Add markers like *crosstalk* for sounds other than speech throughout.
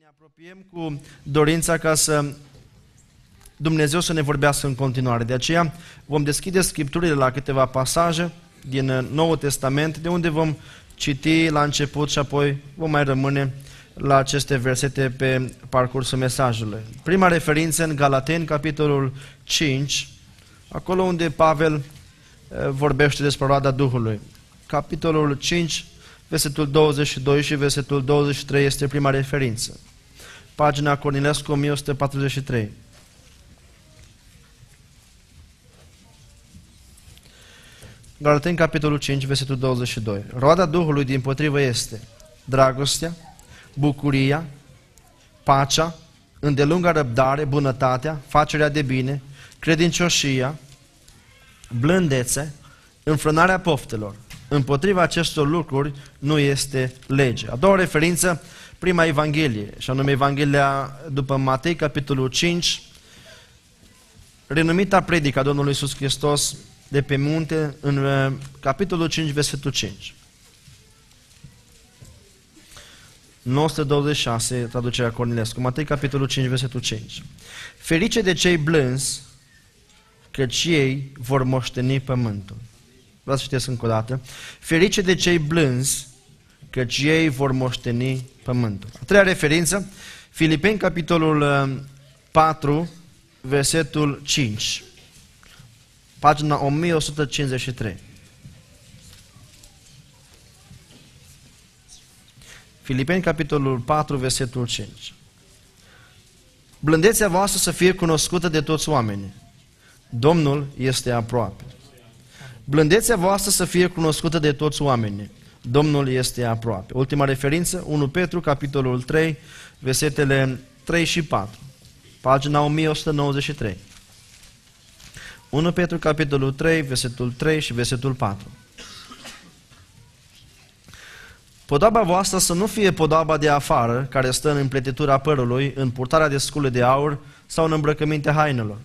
ne apropiem cu dorința ca să Dumnezeu să ne vorbească în continuare. De aceea vom deschide Scripturile la câteva pasaje din Noul Testament, de unde vom citi la început și apoi vom mai rămâne la aceste versete pe parcursul mesajului. Prima referință în Galateni, capitolul 5, acolo unde Pavel eh, vorbește despre roada Duhului. Capitolul 5, versetul 22 și versetul 23 este prima referință. Pagina Cornilescu 1143. Galateni, capitolul 5, versetul 22. Roada Duhului din potrivă este dragostea, bucuria, pacea, îndelunga răbdare, bunătatea, facerea de bine, credincioșia, blândețe, înfrânarea poftelor. Împotriva acestor lucruri nu este lege. A doua referință, prima Evanghelie, și anume Evanghelia după Matei, capitolul 5, renumita predica Domnului Iisus Hristos de pe munte, în uh, capitolul 5, versetul 5. 926, traducerea Cornilescu, Matei, capitolul 5, versetul 5. Ferice de cei blânzi, căci ei vor moșteni pământul. Vreau să citesc încă o dată. Ferice de cei blânzi, căci ei vor moșteni pământul. A treia referință, Filipeni, capitolul 4, uh, versetul 5 pagina 1153. Filipeni, capitolul 4, versetul 5. Blândețea voastră să fie cunoscută de toți oamenii. Domnul este aproape. Blândețea voastră să fie cunoscută de toți oamenii. Domnul este aproape. Ultima referință, 1 Petru, capitolul 3, versetele 3 și 4. Pagina 1193. 1 Petru, capitolul 3, versetul 3 și versetul 4. Podaba voastră să nu fie podaba de afară, care stă în împletitura părului, în purtarea de scule de aur sau în îmbrăcăminte hainelor,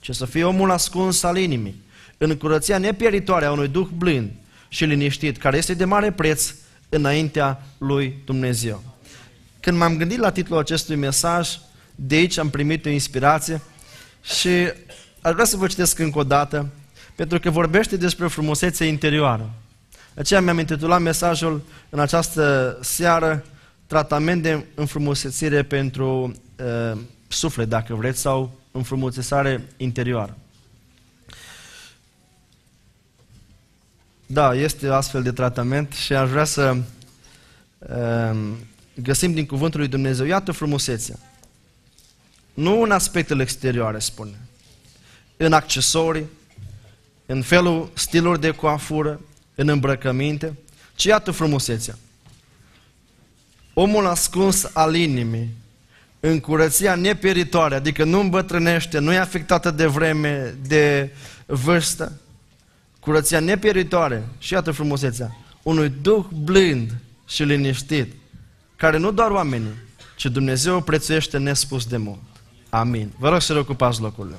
ci să fie omul ascuns al inimii, în curăția nepieritoare a unui duh blând și liniștit, care este de mare preț înaintea lui Dumnezeu. Când m-am gândit la titlul acestui mesaj, de aici am primit o inspirație și Aș vrea să vă citesc încă o dată, pentru că vorbește despre frumusețea interioară. De aceea mi-am intitulat mesajul în această seară tratament de înfrumusețire pentru uh, suflet, dacă vreți, sau înfrumusețare interioară. Da, este astfel de tratament și aș vrea să uh, găsim din cuvântul lui Dumnezeu. Iată frumusețea. Nu în aspectele exterioare, spune în accesorii, în felul stiluri de coafură, în îmbrăcăminte, ci iată frumusețea. Omul ascuns al inimii, în curăția nepieritoare, adică nu îmbătrânește, nu e afectată de vreme, de vârstă, curăția nepieritoare, și iată frumusețea, unui duh blând și liniștit, care nu doar oamenii, ci Dumnezeu prețuiește nespus de mult. Amin. Vă rog să ocupați locurile.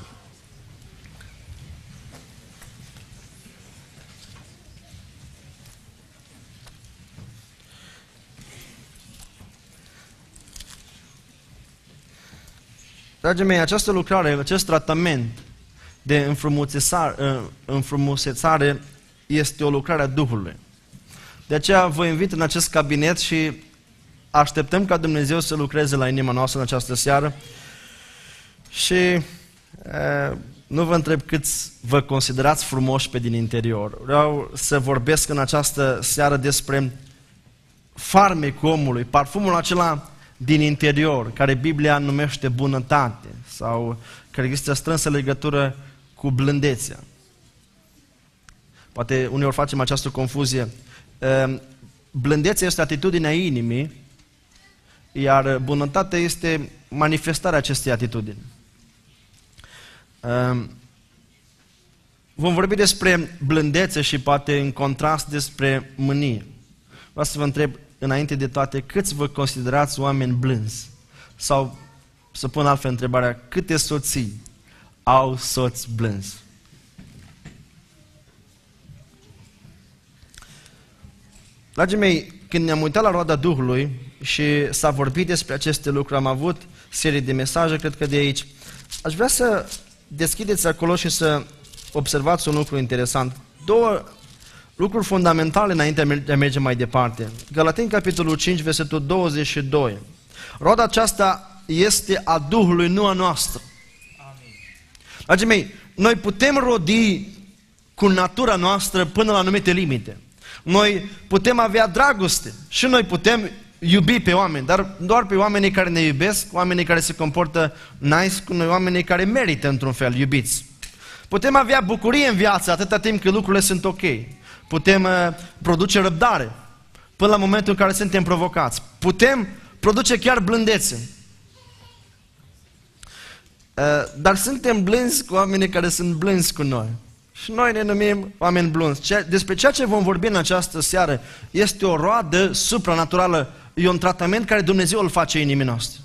Dragii mei, această lucrare, acest tratament de înfrumusețare este o lucrare a Duhului. De aceea vă invit în acest cabinet și așteptăm ca Dumnezeu să lucreze la inima noastră în această seară și e, nu vă întreb câți vă considerați frumoși pe din interior. Vreau să vorbesc în această seară despre farmecul omului, parfumul acela din interior, care Biblia numește bunătate sau care există strânsă legătură cu blândețea. Poate uneori facem această confuzie. Ehm, blândețea este atitudinea inimii, iar bunătatea este manifestarea acestei atitudini. Ehm, vom vorbi despre blândețe și poate în contrast despre mânie. Vreau să vă întreb, înainte de toate, câți vă considerați oameni blânzi? Sau, să pun altfel întrebarea, câte soții au soți blânzi? Dragii mei, când ne-am uitat la roada Duhului și s-a vorbit despre aceste lucruri, am avut serie de mesaje, cred că de aici, aș vrea să deschideți acolo și să observați un lucru interesant. Două lucruri fundamentale înainte de a merge mai departe. Galatin, capitolul 5, versetul 22. Roada aceasta este a Duhului, nu a noastră. Dragii mei, noi putem rodi cu natura noastră până la anumite limite. Noi putem avea dragoste și noi putem iubi pe oameni, dar doar pe oamenii care ne iubesc, oamenii care se comportă nice cu noi, oamenii care merită într-un fel iubiți. Putem avea bucurie în viață atâta timp cât lucrurile sunt ok. Putem uh, produce răbdare până la momentul în care suntem provocați. Putem produce chiar blândețe. Uh, dar suntem blânzi cu oamenii care sunt blânzi cu noi. Și noi ne numim oameni blânzi. Despre ceea ce vom vorbi în această seară este o roadă supranaturală. E un tratament care Dumnezeu îl face inimii noastre.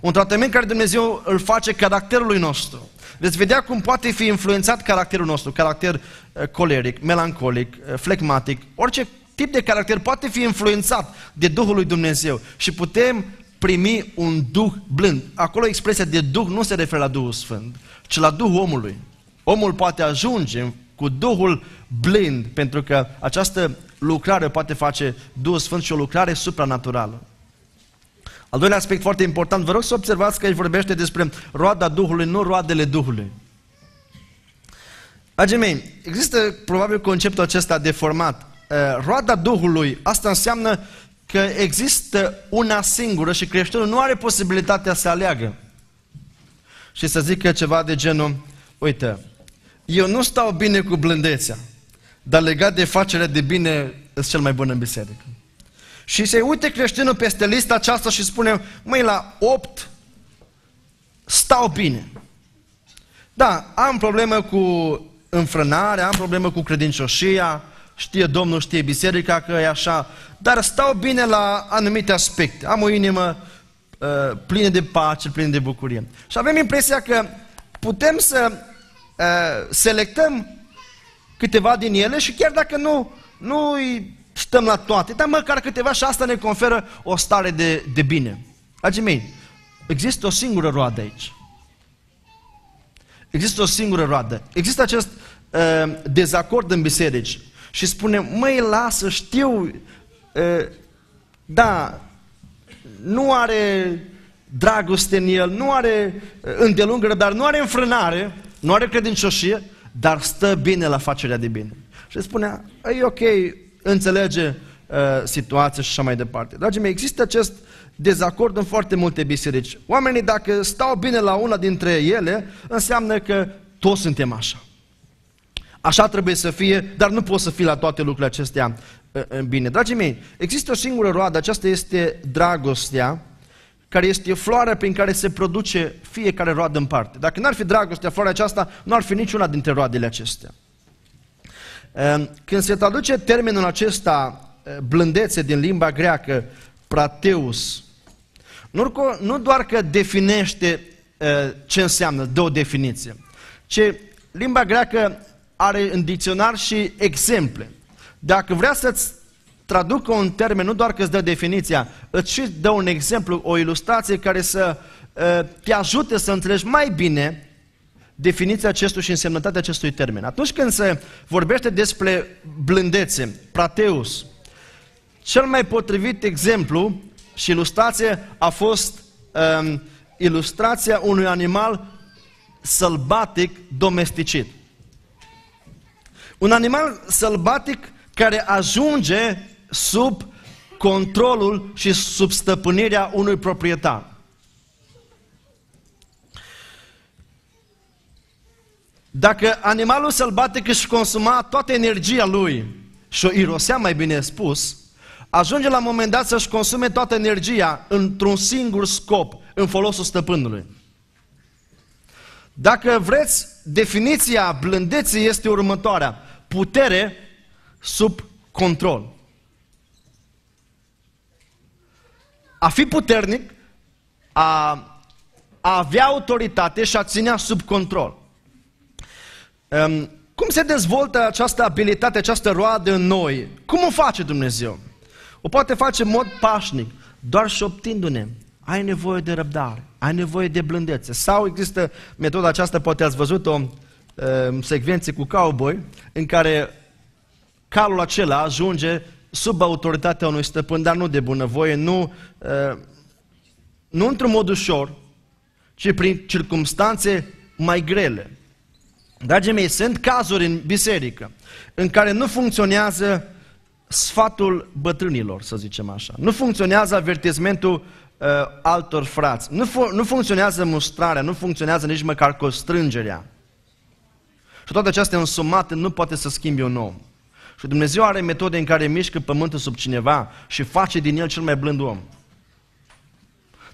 Un tratament care Dumnezeu îl face caracterului nostru. Veți vedea cum poate fi influențat caracterul nostru, caracter uh, coleric, melancolic, uh, flegmatic, orice tip de caracter poate fi influențat de Duhul lui Dumnezeu și putem primi un Duh blând. Acolo expresia de Duh nu se referă la Duhul Sfânt, ci la Duhul omului. Omul poate ajunge cu Duhul blând, pentru că această lucrare poate face Duhul Sfânt și o lucrare supranaturală. Al doilea aspect foarte important, vă rog să observați că aici vorbește despre roada Duhului, nu roadele Duhului. Dragii mei, există probabil conceptul acesta deformat. Eh, roada Duhului, asta înseamnă că există una singură și creștinul nu are posibilitatea să aleagă. Și să zică ceva de genul, uite, eu nu stau bine cu blândețea, dar legat de facerea de bine, sunt cel mai bun în biserică. Și se uite creștinul peste lista aceasta și spune, măi, la 8 stau bine. Da, am problemă cu înfrânarea, am problemă cu credincioșia, știe Domnul, știe biserica că e așa, dar stau bine la anumite aspecte. Am o inimă uh, plină de pace, plină de bucurie. Și avem impresia că putem să uh, selectăm câteva din ele și chiar dacă nu, nu stăm la toate, dar măcar câteva și asta ne conferă o stare de, de bine. Dragii mei, există o singură roadă aici. Există o singură roadă. Există acest uh, dezacord în biserici și spune, măi, lasă, știu, uh, da, nu are dragoste în el, nu are îndelungă dar nu are înfrânare, nu are credincioșie, dar stă bine la facerea de bine. Și spunea, e ok, înțelege uh, situația și așa mai departe. Dragii mei, există acest dezacord în foarte multe biserici. Oamenii, dacă stau bine la una dintre ele, înseamnă că toți suntem așa. Așa trebuie să fie, dar nu poți să fii la toate lucrurile acestea uh, uh, bine. Dragii mei, există o singură roadă, aceasta este dragostea, care este floarea prin care se produce fiecare roadă în parte. Dacă n-ar fi dragostea, floarea aceasta, nu ar fi niciuna dintre roadele acestea. Ehm, când se traduce termenul acesta, eh, blândețe din limba greacă, prateus, nu doar că definește eh, ce înseamnă, dă o definiție, ci limba greacă are în dicționar și exemple. Dacă vrea să-ți traducă un termen, nu doar că îți dă definiția, îți și dă un exemplu, o ilustrație care să eh, te ajute să înțelegi mai bine definiția acestui și însemnătatea acestui termen. Atunci când se vorbește despre blândețe, prateus, cel mai potrivit exemplu și ilustrație a fost um, ilustrația unui animal sălbatic domesticit. Un animal sălbatic care ajunge sub controlul și sub stăpânirea unui proprietar. Dacă animalul sălbatic își consuma toată energia lui și o irosea, mai bine spus, ajunge la un moment dat să-și consume toată energia într-un singur scop, în folosul stăpânului. Dacă vreți, definiția blândeții este următoarea. Putere sub control. A fi puternic, a, a avea autoritate și a ținea sub control. Cum se dezvoltă această abilitate, această roadă în noi? Cum o face Dumnezeu? O poate face în mod pașnic, doar șoptindu-ne. Ai nevoie de răbdare, ai nevoie de blândețe. Sau există metoda aceasta, poate ați văzut-o în secvențe cu cowboy, în care calul acela ajunge sub autoritatea unui stăpân, dar nu de bunăvoie, nu, nu într-un mod ușor, ci prin circumstanțe mai grele. Dragii mei, sunt cazuri în biserică în care nu funcționează sfatul bătrânilor, să zicem așa. Nu funcționează avertismentul uh, altor frați. Nu, fu- nu funcționează mustrarea, nu funcționează nici măcar constrângerea. Și toate acestea însumate nu poate să schimbe un om. Și Dumnezeu are metode în care mișcă pământul sub cineva și face din el cel mai blând om.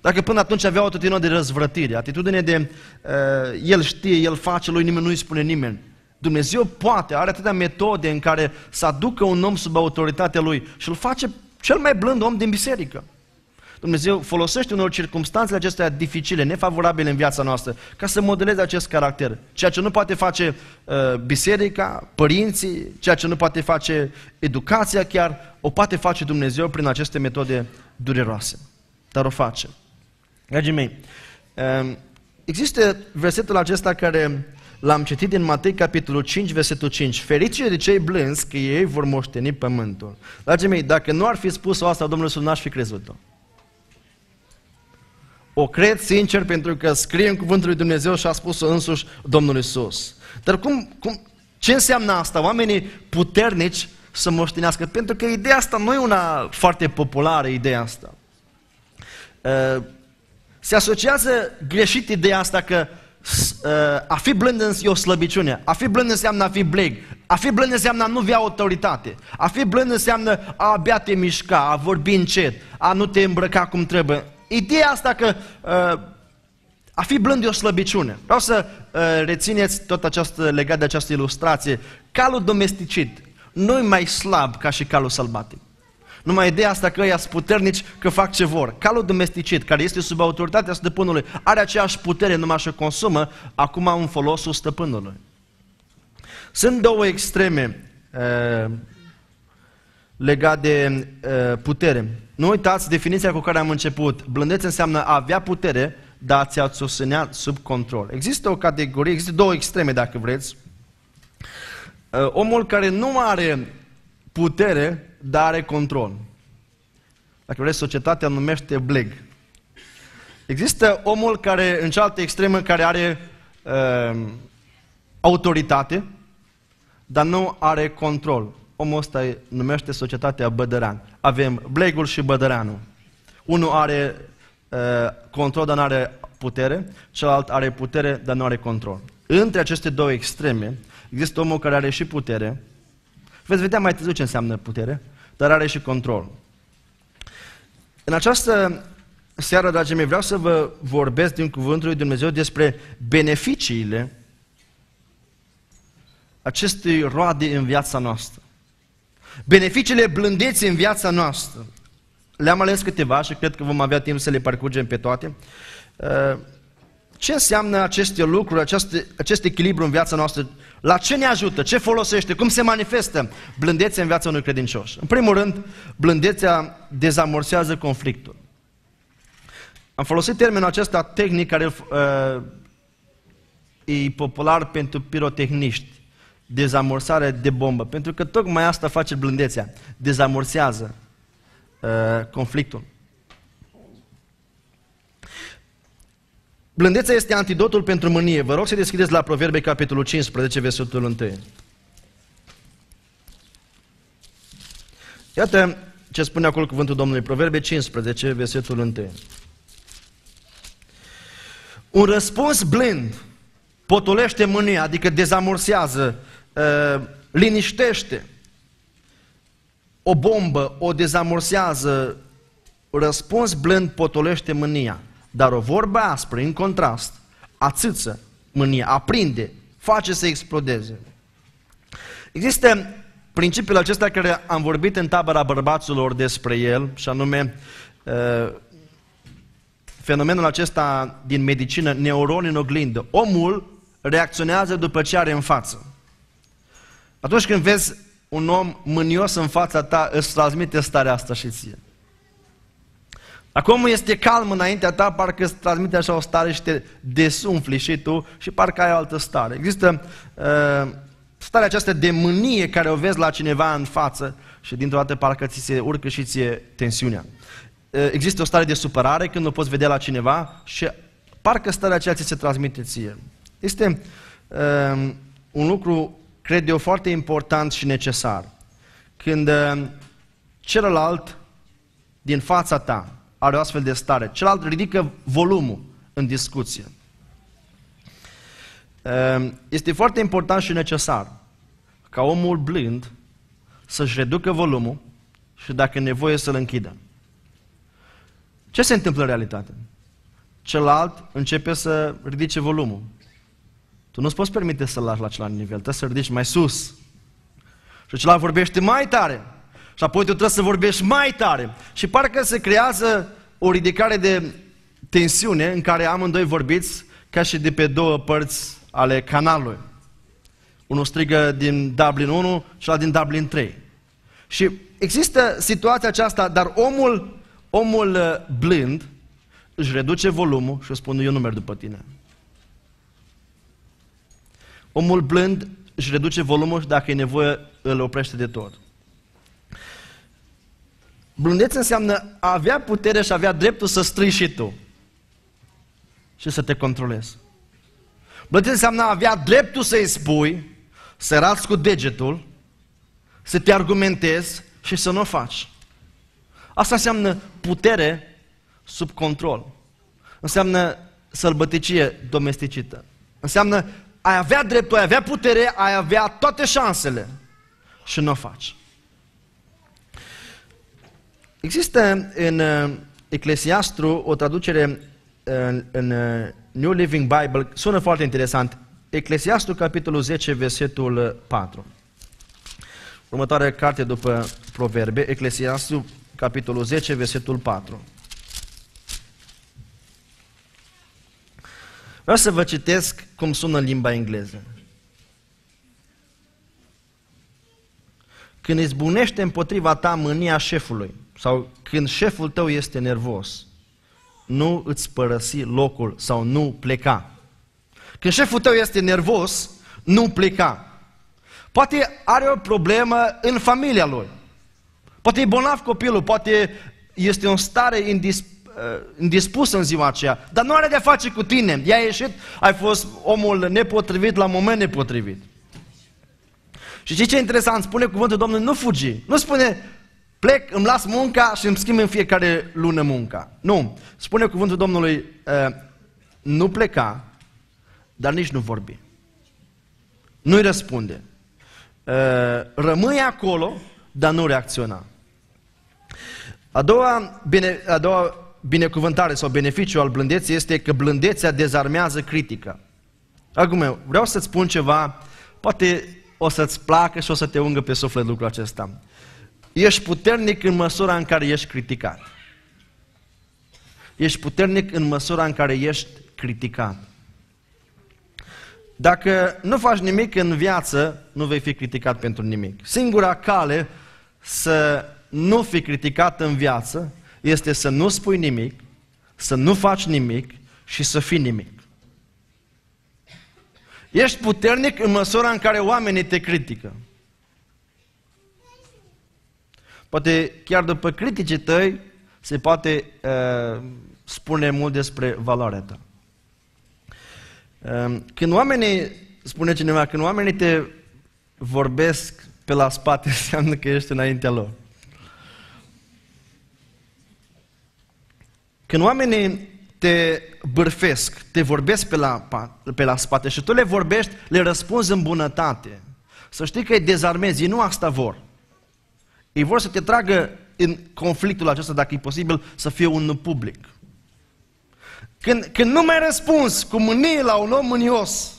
Dacă până atunci avea o atitudine de răzvrătire, atitudine de uh, el știe, el face, lui nimeni nu-i spune nimeni. Dumnezeu poate, are atâtea metode în care să aducă un om sub autoritatea lui și îl face cel mai blând om din biserică. Dumnezeu folosește unor circunstanțele acestea dificile, nefavorabile în viața noastră, ca să modeleze acest caracter. Ceea ce nu poate face uh, biserica, părinții, ceea ce nu poate face educația chiar, o poate face Dumnezeu prin aceste metode dureroase. Dar o face. Dragii mei, uh, există versetul acesta care l-am citit din Matei, capitolul 5, versetul 5. Ferice de cei blânzi, că ei vor moșteni pământul. Dragii mei, dacă nu ar fi spus-o asta, Domnul Iisus n-aș fi crezut-o. O cred sincer pentru că scrie în cuvântul lui Dumnezeu și a spus-o însuși Domnul Iisus. Dar cum, cum, ce înseamnă asta? Oamenii puternici să moștenească. Pentru că ideea asta nu e una foarte populară, ideea asta. Uh, se asociază greșit ideea asta că uh, a fi blând e o slăbiciune. A fi blând înseamnă a fi bleg. A fi blând înseamnă a nu avea autoritate. A fi blând înseamnă a abia te mișca, a vorbi încet, a nu te îmbrăca cum trebuie. Ideea asta că uh, a fi blând e o slăbiciune. Vreau să uh, rețineți tot această, legat de această ilustrație. Calul domesticit nu e mai slab ca și calul sălbatic. Numai ideea asta că ăia sunt puternici, că fac ce vor. Calul domesticit, care este sub autoritatea stăpânului, are aceeași putere, numai și consumă, acum în folosul stăpânului. Sunt două extreme uh, legate de uh, putere. Nu uitați definiția cu care am început. Blândețe înseamnă a avea putere, dar ți-a țosenea sub control. Există o categorie, există două extreme dacă vreți. Uh, omul care nu are putere, dar are control. Dacă vreți, societatea numește bleg. Există omul care, în cealaltă extremă, care are uh, autoritate, dar nu are control. Omul ăsta numește societatea bădărean. Avem blegul și bădăreanul. Unul are uh, control, dar nu are putere, celălalt are putere, dar nu are control. Între aceste două extreme există omul care are și putere, veți vedea mai târziu ce înseamnă putere, dar are și control. În această seară, dragii mei, vreau să vă vorbesc din Cuvântul lui Dumnezeu despre beneficiile acestui roade în viața noastră. Beneficiile blândeții în viața noastră. Le-am ales câteva și cred că vom avea timp să le parcurgem pe toate. Uh, ce înseamnă aceste lucruri, acest, acest echilibru în viața noastră? La ce ne ajută? Ce folosește? Cum se manifestă blândețea în viața unui credincios? În primul rând, blândețea dezamorsează conflictul. Am folosit termenul acesta tehnic care uh, e popular pentru pirotehniști. Dezamorsare de bombă. Pentru că tocmai asta face blândețea. Dezamorsează uh, conflictul. Blândețea este antidotul pentru mânie. Vă rog să deschideți la Proverbe, capitolul 15, versetul 1. Iată ce spune acolo cuvântul Domnului. Proverbe 15, versetul 1. Un răspuns blând potolește mânia, adică dezamorsează, uh, liniștește. O bombă o dezamorsează, răspuns blând potolește mânia. Dar o vorbă aspră, în contrast, ațâță mânia, aprinde, face să explodeze. Există principiul acesta care am vorbit în tabăra bărbaților despre el, și anume uh, fenomenul acesta din medicină, neuroni în oglindă. Omul reacționează după ce are în față. Atunci când vezi un om mânios în fața ta îți transmite starea asta și ție. Dacă omul este calm înaintea ta, parcă îți transmite așa o stare și te desumfli și tu și parcă ai o altă stare. Există uh, starea aceasta de mânie care o vezi la cineva în față și dintr-o dată parcă ți se urcă și ție tensiunea. Uh, există o stare de supărare când o poți vedea la cineva și parcă starea aceea ți se transmite ție. Este uh, un lucru, cred eu, foarte important și necesar. Când uh, celălalt din fața ta are o astfel de stare, celălalt ridică volumul în discuție. Uh, este foarte important și necesar ca omul blând să-și reducă volumul și dacă e nevoie să-l închidă. Ce se întâmplă în realitate? Celălalt începe să ridice volumul. Tu nu-ți poți permite să-l lași la același nivel, trebuie să ridici mai sus. Și celălalt vorbește mai tare. Și apoi tu trebuie să vorbești mai tare. Și parcă se creează o ridicare de tensiune în care amândoi vorbiți ca și de pe două părți ale canalului. Unul strigă din Dublin 1 și la din Dublin 3. Și există situația aceasta, dar omul, omul uh, blând își reduce volumul și spune, eu nu merg după tine. Omul blând își reduce volumul și dacă e nevoie îl oprește de tot. Blândețe înseamnă a avea putere și a avea dreptul să strigi și tu. Și să te controlezi. Blândețe înseamnă a avea dreptul să-i spui, să rați cu degetul, să te argumentezi și să nu o faci. Asta înseamnă putere sub control. Înseamnă sălbăticie domesticită. Înseamnă ai avea dreptul, ai avea putere, ai avea toate șansele și nu o faci. Există în uh, Eclesiastru o traducere uh, în, în uh, New Living Bible, sună foarte interesant. Eclesiastru, capitolul 10, versetul 4. Următoarea carte după Proverbe, Eclesiastru, capitolul 10, versetul 4. Vreau să vă citesc cum sună în limba engleză. Când izbunește împotriva ta mânia șefului sau când șeful tău este nervos, nu îți părăsi locul sau nu pleca. Când șeful tău este nervos, nu pleca. Poate are o problemă în familia lui. Poate e bolnav copilul, poate este în stare indis, indispusă în ziua aceea, dar nu are de-a face cu tine. I-a ieșit, ai fost omul nepotrivit la moment nepotrivit. Și știi ce e interesant? Spune cuvântul Domnului, nu fugi. Nu spune, plec, îmi las munca și îmi schimb în fiecare lună munca. Nu. Spune cuvântul Domnului, nu pleca, dar nici nu vorbi. Nu-i răspunde. Rămâi acolo, dar nu reacționa. A doua, bine, a doua binecuvântare sau beneficiu al blândeții este că blândețea dezarmează critica. Acum, vreau să-ți spun ceva, poate o să-ți placă și o să te ungă pe suflet lucrul acesta. Ești puternic în măsura în care ești criticat. Ești puternic în măsura în care ești criticat. Dacă nu faci nimic în viață, nu vei fi criticat pentru nimic. Singura cale să nu fi criticat în viață este să nu spui nimic, să nu faci nimic și să fii nimic. Ești puternic în măsura în care oamenii te critică. Poate chiar după critice tăi se poate uh, spune mult despre valoarea ta. Uh, când oamenii, spune cineva, când oamenii te vorbesc pe la spate, *laughs* înseamnă că ești înaintea lor. Când oamenii te bârfesc, te vorbesc pe la, pe la spate și tu le vorbești, le răspunzi în bunătate. Să știi că îi dezarmezi, ei nu asta vor. Ei vor să te tragă în conflictul acesta, dacă e posibil, să fie un public. Când, când nu mai răspunzi cu mânie la un om mânios,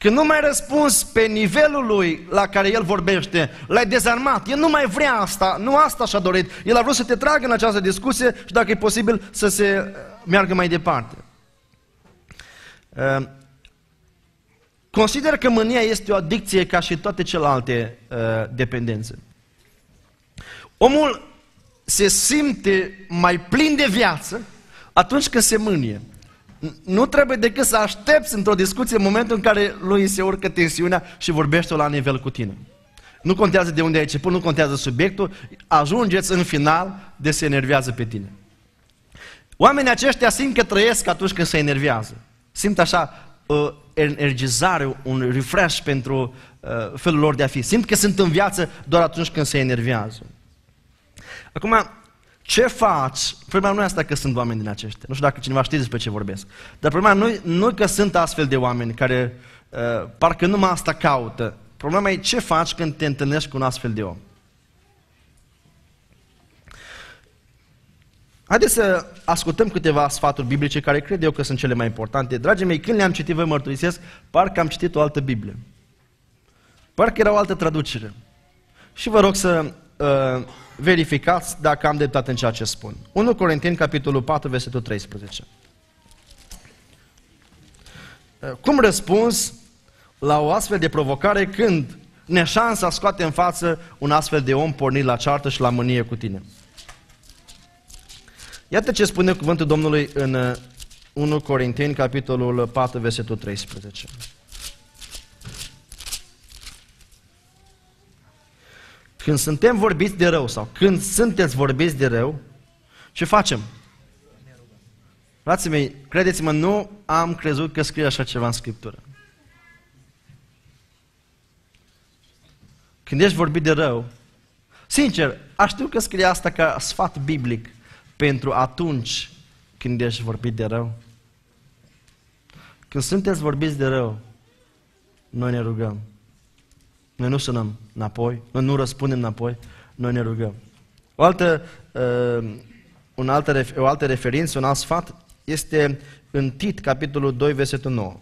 când nu mai răspuns pe nivelul lui la care el vorbește, l-ai dezarmat, el nu mai vrea asta, nu asta și-a dorit. El a vrut să te tragă în această discuție și dacă e posibil să se uh, meargă mai departe. Uh, consider că mânia este o adicție ca și toate celelalte uh, dependențe. Omul se simte mai plin de viață atunci când se mânie. Nu trebuie decât să aștepți într-o discuție în momentul în care lui se urcă tensiunea și vorbește la nivel cu tine. Nu contează de unde ai început, nu contează subiectul, ajungeți în final de se enervează pe tine. Oamenii aceștia simt că trăiesc atunci când se enervează. Simt așa o energizare, un refresh pentru uh, felul lor de a fi. Simt că sunt în viață doar atunci când se enervează. Acum, ce faci? Problema nu e asta că sunt oameni din aceștia. Nu știu dacă cineva știe despre ce vorbesc. Dar problema nu, nu că sunt astfel de oameni care uh, parcă numai asta caută. Problema e ce faci când te întâlnești cu un astfel de om. Haideți să ascultăm câteva sfaturi biblice care cred eu că sunt cele mai importante. Dragii mei, când le-am citit, vă mărturisesc, parcă am citit o altă Biblie. Parcă era o altă traducere. Și vă rog să uh, verificați dacă am dreptate în ceea ce spun. 1 Corinteni, capitolul 4, versetul 13. Uh, cum răspuns la o astfel de provocare când neșansa scoate în față un astfel de om pornit la ceartă și la mânie cu tine? Iată ce spune cuvântul Domnului în 1 uh, Corinteni, capitolul 4, versetul 13. Când suntem vorbiți de rău sau când sunteți vorbiți de rău, ce facem? Frații mei, credeți-mă, nu am crezut că scrie așa ceva în Scriptură. Când ești vorbit de rău, sincer, aș știu că scrie asta ca sfat biblic pentru atunci când ești vorbit de rău. Când sunteți vorbiți de rău, noi ne rugăm. Noi nu sunăm înapoi, noi nu răspundem înapoi, noi ne rugăm. O altă, uh, un altă, o altă referință, un alt sfat, este în Tit, capitolul 2, versetul 9.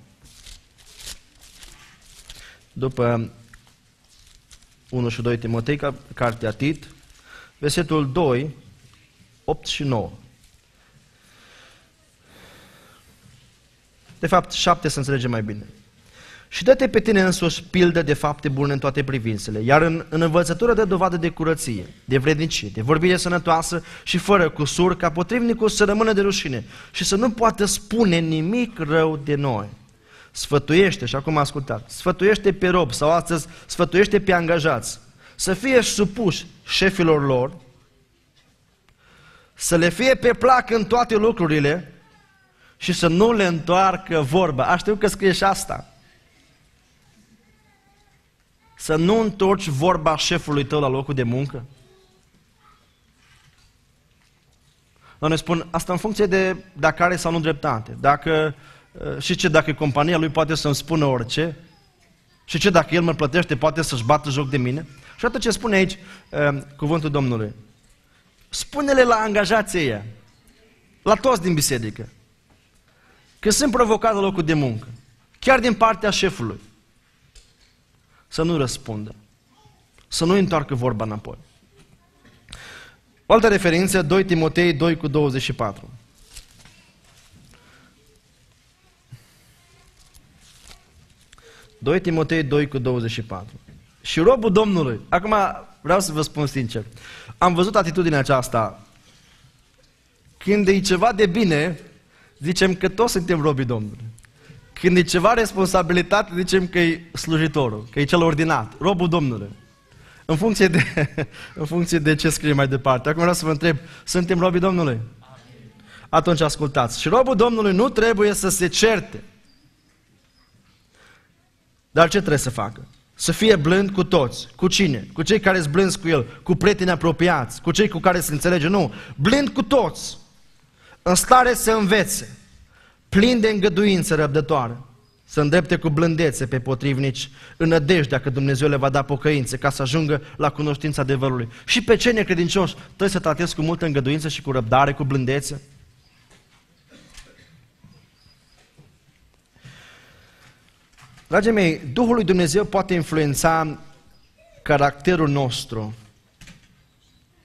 După 1 și 2 Timotei, cartea Tit, versetul 2, 8 și 9. De fapt, 7 să înțelegem mai bine. Și dă-te pe tine însuși pildă de fapte bune în toate privințele, iar în, în învățătură de dovadă de curăție, de vrednicie, de vorbire sănătoasă și fără cusur, ca potrivnicul să rămână de rușine și să nu poată spune nimic rău de noi. Sfătuiește, și acum ascultat, sfătuiește pe rob sau astăzi sfătuiește pe angajați, să fie supuși șefilor lor, să le fie pe plac în toate lucrurile și să nu le întoarcă vorba. A, știu că scrie și asta. Să nu întorci vorba șefului tău la locul de muncă. Dar ne spun, asta în funcție de dacă are sau nu dreptate. Dacă, uh, și ce, dacă compania lui poate să-mi spună orice, și ce, dacă el mă plătește, poate să-și bată joc de mine. Și atât ce spune aici uh, cuvântul Domnului. Spune-le la angajații ăia, la toți din biserică, că sunt provocat la locul de muncă, chiar din partea șefului, să nu răspundă, să nu întoarcă vorba înapoi. O altă referință, 2 Timotei 2 cu 24. Doi Timotei 2 cu 24. Și robul Domnului, acum vreau să vă spun sincer, am văzut atitudinea aceasta. Când e ceva de bine, zicem că toți suntem robii Domnului. Când e ceva responsabilitate, zicem că e slujitorul, că e cel ordinat, robul Domnului. În funcție de, *laughs* în funcție de ce scrie mai departe. Acum vreau să vă întreb, suntem robii Domnului? Atunci ascultați. Și robul Domnului nu trebuie să se certe. Dar ce trebuie să facă? Să fie blând cu toți. Cu cine? Cu cei care sunt blânzi cu el, cu prieteni apropiați, cu cei cu care se înțelege. Nu, blând cu toți. În stare să învețe, plin de îngăduință răbdătoare, să îndrepte cu blândețe pe potrivnici, în nădejdea că Dumnezeu le va da pocăințe ca să ajungă la cunoștința adevărului. Și pe cei necredincioși trebuie să tratezi cu multă îngăduință și cu răbdare, cu blândețe. Dragii mei, Duhul lui Dumnezeu poate influența caracterul nostru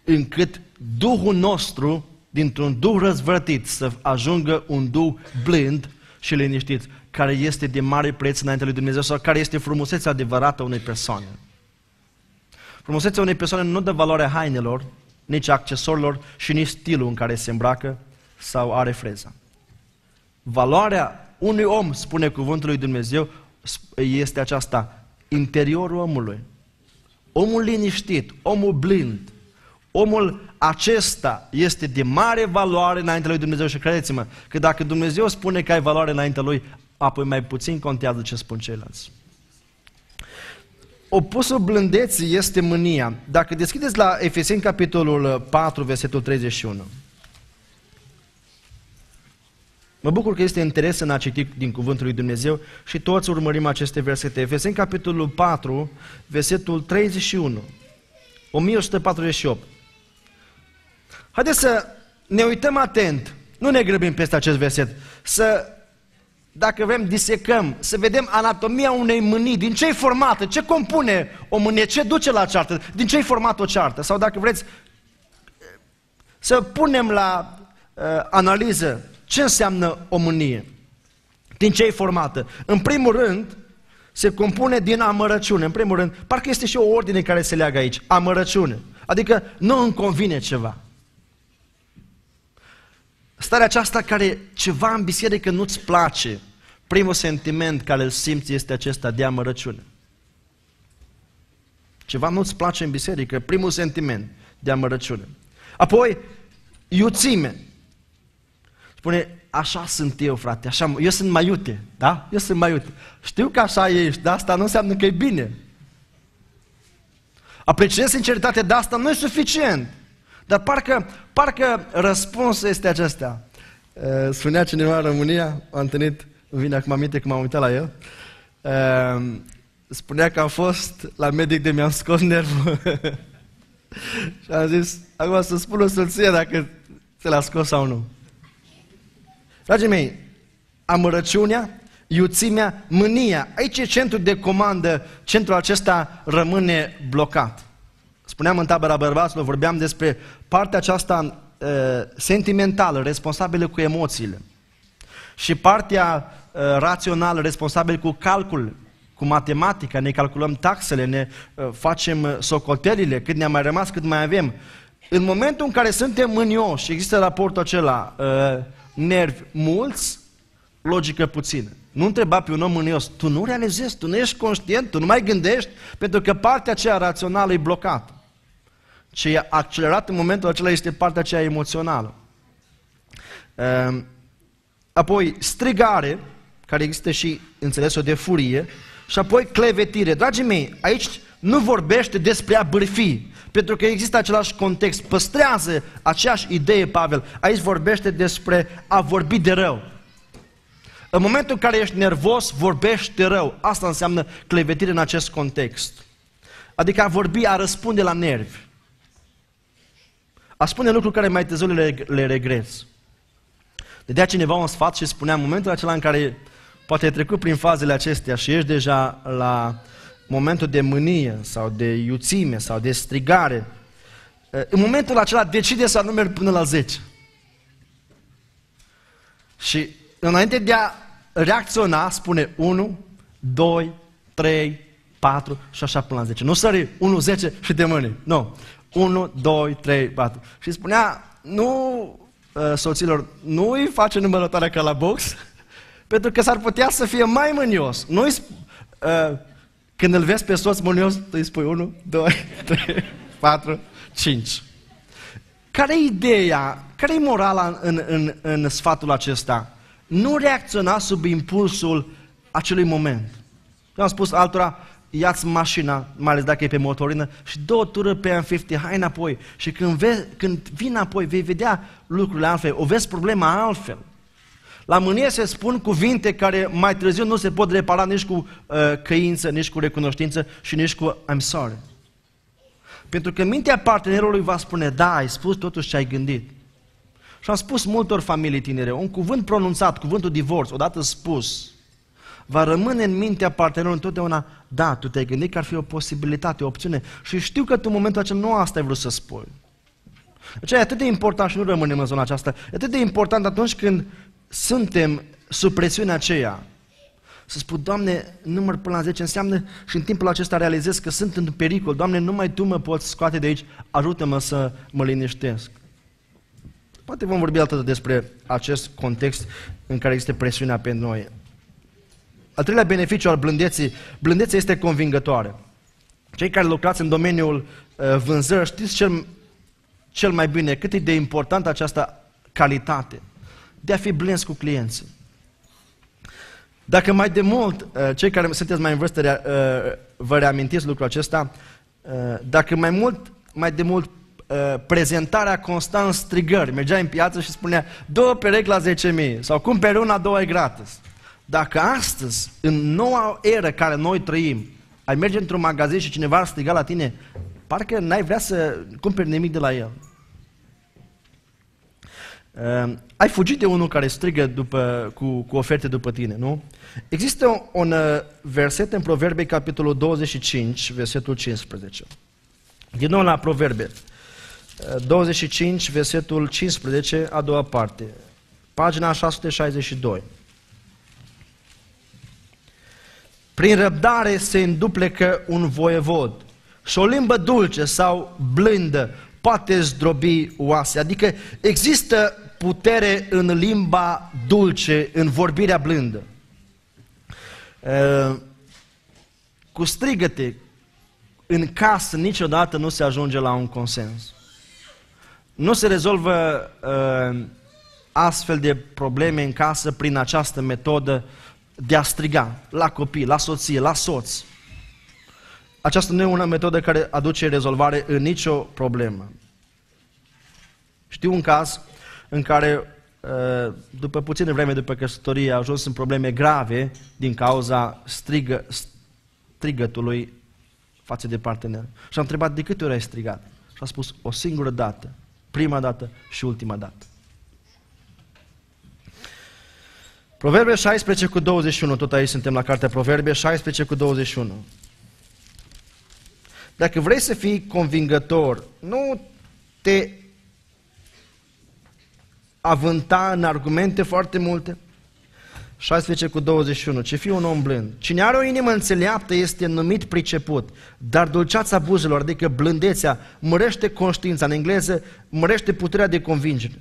încât Duhul nostru, dintr-un Duh răzvrătit, să ajungă un Duh blând și liniștiți, care este de mare preț înainte lui Dumnezeu sau care este frumusețea adevărată a unei persoane. Frumusețea unei persoane nu dă valoarea hainelor, nici accesorilor și nici stilul în care se îmbracă sau are freza. Valoarea unui om, spune cuvântul lui Dumnezeu, este aceasta, interiorul omului. Omul liniștit, omul blind, omul acesta este de mare valoare înainte lui Dumnezeu și credeți-mă că dacă Dumnezeu spune că ai valoare înainte lui, apoi mai puțin contează ce spun ceilalți. Opusul blândeții este mânia. Dacă deschideți la Efeseni capitolul 4, versetul 31. Mă bucur că este interes în a citi din Cuvântul lui Dumnezeu și toți urmărim aceste versete. Efeseni, capitolul 4, versetul 31. 1148. Haideți să ne uităm atent, nu ne grăbim peste acest verset, să, dacă vrem, disecăm, să vedem anatomia unei mânii, din ce e formată, ce compune o mânie, ce duce la ceartă, din ce e formată o ceartă. Sau dacă vreți, să punem la uh, analiză ce înseamnă o mânie? Din ce e formată? În primul rând, se compune din amărăciune. În primul rând, parcă este și o ordine care se leagă aici. Amărăciune. Adică nu îmi convine ceva. Starea aceasta care ceva în biserică nu-ți place, primul sentiment care îl simți este acesta de amărăciune. Ceva nu-ți place în biserică, primul sentiment de amărăciune. Apoi, iuțime. Spune, așa sunt eu, frate, așa, eu sunt mai iute, da? Eu sunt mai iute. Știu că așa ești, dar asta nu înseamnă că e bine. Apreciez sinceritate, dar asta nu e suficient. Dar parcă, parcă răspunsul este acesta. Spunea cineva în România, a întâlnit, îmi vine acum aminte că m-am uitat la el, spunea că a fost la medic de mi-am scos nervul. *laughs* și am zis, acum să spun o soție dacă se l-a scos sau nu. Dragii mei, amărăciunea, iuțimea, mânia. Aici e centrul de comandă, centrul acesta rămâne blocat. Spuneam în tabăra bărbaților, vorbeam despre partea aceasta uh, sentimentală, responsabilă cu emoțiile. Și partea uh, rațională, responsabilă cu calcul, cu matematica, ne calculăm taxele, ne uh, facem socotelile, cât ne-a mai rămas, cât mai avem. În momentul în care suntem mânioși, există raportul acela, uh, nervi mulți, logică puțină. Nu întreba pe un om mânios, tu nu realizezi, tu nu ești conștient, tu nu mai gândești, pentru că partea aceea rațională e blocată. Ce e accelerat în momentul acela este partea aceea emoțională. Ehm, apoi, strigare, care există și înțelesul de furie, și apoi clevetire. Dragii mei, aici nu vorbește despre a bârfi, pentru că există același context. Păstrează aceeași idee, Pavel. Aici vorbește despre a vorbi de rău. În momentul în care ești nervos, vorbești de rău. Asta înseamnă clevetire în acest context. Adică a vorbi, a răspunde la nervi. A spune lucruri care mai târziu le, le regreți. Dădea cineva un sfat și spunea în momentul acela în care poate ai trecut prin fazele acestea și ești deja la momentul de mânie sau de iuțime sau de strigare, în momentul acela decide să nu mergi până la 10. Și înainte de a reacționa, spune 1, 2, 3, 4 și așa până la 10. Nu sări 1, 10 și te mâni. Nu. 1, 2, 3, 4. Și spunea, nu, soților, nu îi face numărătoarea ca la box, *laughs* pentru că s-ar putea să fie mai mânios. Nu uh, când îl vezi pe soț mânios, tu îi spui 1, 2, 3, 4, 5. Care e ideea, care e morala în, în, în sfatul acesta? Nu reacționa sub impulsul acelui moment. Eu am spus altora, ia-ți mașina, mai ales dacă e pe motorină, și două tură pe M50, hai înapoi. Și când, vezi, când vii înapoi, vei vedea lucrurile altfel, o vezi problema altfel. La mânie se spun cuvinte care mai târziu nu se pot repara nici cu uh, căință, nici cu recunoștință și nici cu I'm sorry. Pentru că mintea partenerului va spune, da, ai spus totuși ce ai gândit. Și am spus multor familii tinere, un cuvânt pronunțat, cuvântul divorț, odată spus, va rămâne în mintea partenerului întotdeauna, da, tu te-ai gândit că ar fi o posibilitate, o opțiune și știu că tu în momentul acela nu asta ai vrut să spui. Deci e atât de important și nu rămânem în zona aceasta, e atât de important atunci când suntem sub presiunea aceea, să spun, Doamne, număr până la 10 înseamnă și în timpul acesta realizez că sunt în pericol. Doamne, numai Tu mă poți scoate de aici, ajută-mă să mă liniștesc. Poate vom vorbi altă despre acest context în care există presiunea pe noi. Al treilea beneficiu al blândeții, blândețea este convingătoare. Cei care lucrați în domeniul uh, vânzării știți cel, cel mai bine cât e de importantă această calitate de a fi blâns cu clienții. Dacă mai de mult, uh, cei care sunteți mai în vârstă, uh, vă reamintiți lucrul acesta, uh, dacă mai mult, mai de mult prezentarea constant în strigări, mergea în piață și spunea două perechi la 10.000 sau cumperi una, două e gratis. Dacă astăzi, în noua eră care noi trăim, ai merge într-un magazin și cineva ar striga la tine, parcă n-ai vrea să cumperi nimic de la el. Uh, ai fugit de unul care strigă după, cu, cu oferte după tine, nu? Există un, un uh, verset în Proverbe, capitolul 25, versetul 15. Din nou la Proverbe. Uh, 25, versetul 15, a doua parte. Pagina 662. Prin răbdare se înduplecă un voievod și o limbă dulce sau blândă poate zdrobi oase. Adică există putere în limba dulce, în vorbirea blândă. Cu strigăte în casă niciodată nu se ajunge la un consens. Nu se rezolvă astfel de probleme în casă prin această metodă de a striga la copii, la soție, la soț. Aceasta nu e una metodă care aduce rezolvare în nicio problemă. Știu un caz în care uh, după puțină vreme după căsătorie a ajuns în probleme grave din cauza strigă, strigătului față de partener. Și am întrebat de câte ori ai strigat? Și a spus o singură dată, prima dată și ultima dată. Proverbe 16 cu 21, tot aici suntem la cartea Proverbe 16 cu 21. Dacă vrei să fii convingător, nu te avânta în argumente foarte multe. 16 cu 21. Ce fi un om blând. Cine are o inimă înțeleaptă este numit priceput, dar dulceața buzelor, adică blândețea, mărește conștiința. În engleză, mărește puterea de convingere.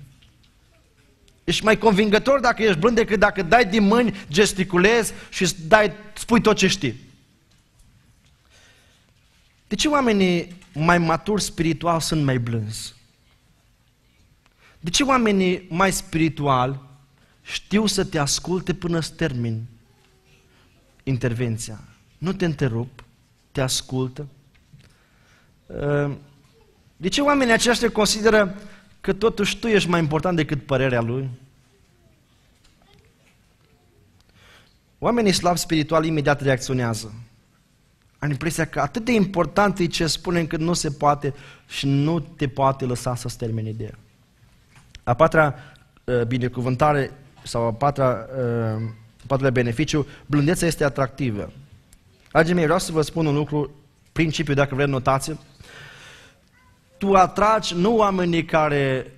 Ești mai convingător dacă ești blând decât dacă dai din mâini, gesticulezi și dai, spui tot ce știi. De ce oamenii mai maturi spiritual sunt mai blânzi? De ce oamenii mai spirituali știu să te asculte până să termin intervenția? Nu te întrerup, te ascultă. Ă, de ce oamenii aceștia consideră că totuși tu ești mai important decât părerea lui? Oamenii slabi spirituali imediat reacționează. Am impresia că atât de important e ce spune încât nu se poate și nu te poate lăsa să-ți termine ideea. A patra uh, binecuvântare sau a patra, uh, patrulea beneficiu, blândețea este atractivă. Dragii mei, vreau să vă spun un lucru, principiu, dacă vreți notați. Tu atragi nu oamenii care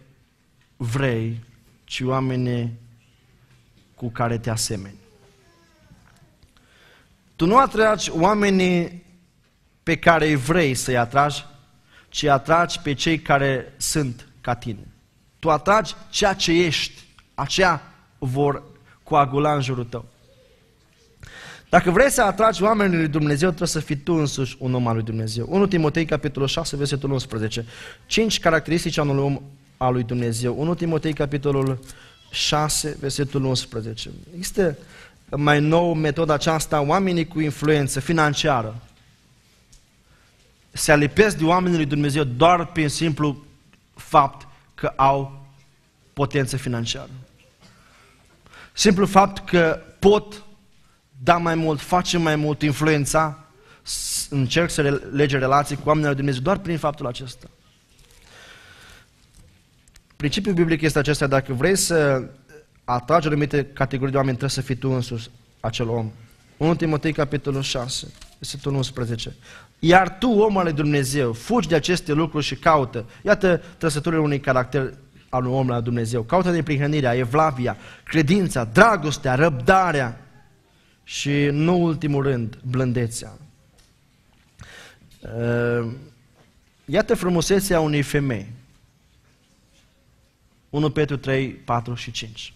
vrei, ci oamenii cu care te asemeni. Tu nu atragi oamenii pe care îi vrei să-i atragi, ci atragi pe cei care sunt ca tine. Tu atragi ceea ce ești, aceea vor coagula în jurul tău. Dacă vrei să atragi oamenii lui Dumnezeu, trebuie să fii tu însuși un om al lui Dumnezeu. 1 Timotei, capitolul 6, versetul 11. Cinci caracteristici al unui om al lui Dumnezeu. 1 Timotei, capitolul 6, versetul 11. Există mai nou metoda aceasta, oamenii cu influență financiară se alipesc de oamenii lui Dumnezeu doar prin simplu fapt că au potență financiară. Simplu fapt că pot da mai mult, face mai mult, influența, încerc să lege relații cu oamenii lui Dumnezeu doar prin faptul acesta. Principiul biblic este acesta, dacă vrei să atragi o anumite categorii de oameni, trebuie să fii tu însuși acel om. 1 Timotei, capitolul 6, versetul 11. Iar tu, om al lui Dumnezeu, fugi de aceste lucruri și caută. Iată trăsăturile unui caracter al unui om la Dumnezeu. Caută neprihănirea, evlavia, credința, dragostea, răbdarea și, nu ultimul rând, blândețea. Uh, iată frumusețea unei femei. 1 Petru 3, 4 și 5.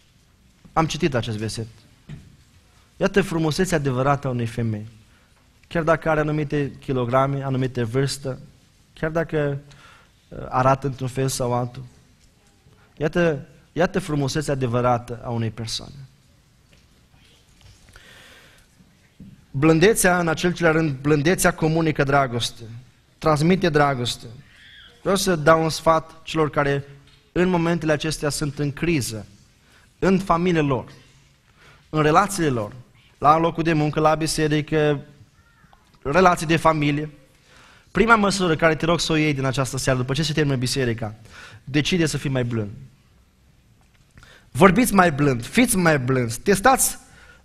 Am citit acest verset. Iată frumusețea adevărată a unei femei. Chiar dacă are anumite kilograme, anumite vârstă, chiar dacă uh, arată într-un fel sau altul. Iată, iată frumusețea adevărată a unei persoane. Blândețea, în acel celălalt rând, blândețea comunică dragoste, transmite dragoste. Vreau să dau un sfat celor care în momentele acestea sunt în criză, în familiile lor, în relațiile lor, la locul de muncă, la biserică, relații de familie. Prima măsură care te rog să o iei din această seară, după ce se termină biserica, decide să fii mai blând. Vorbiți mai blând, fiți mai blând, testați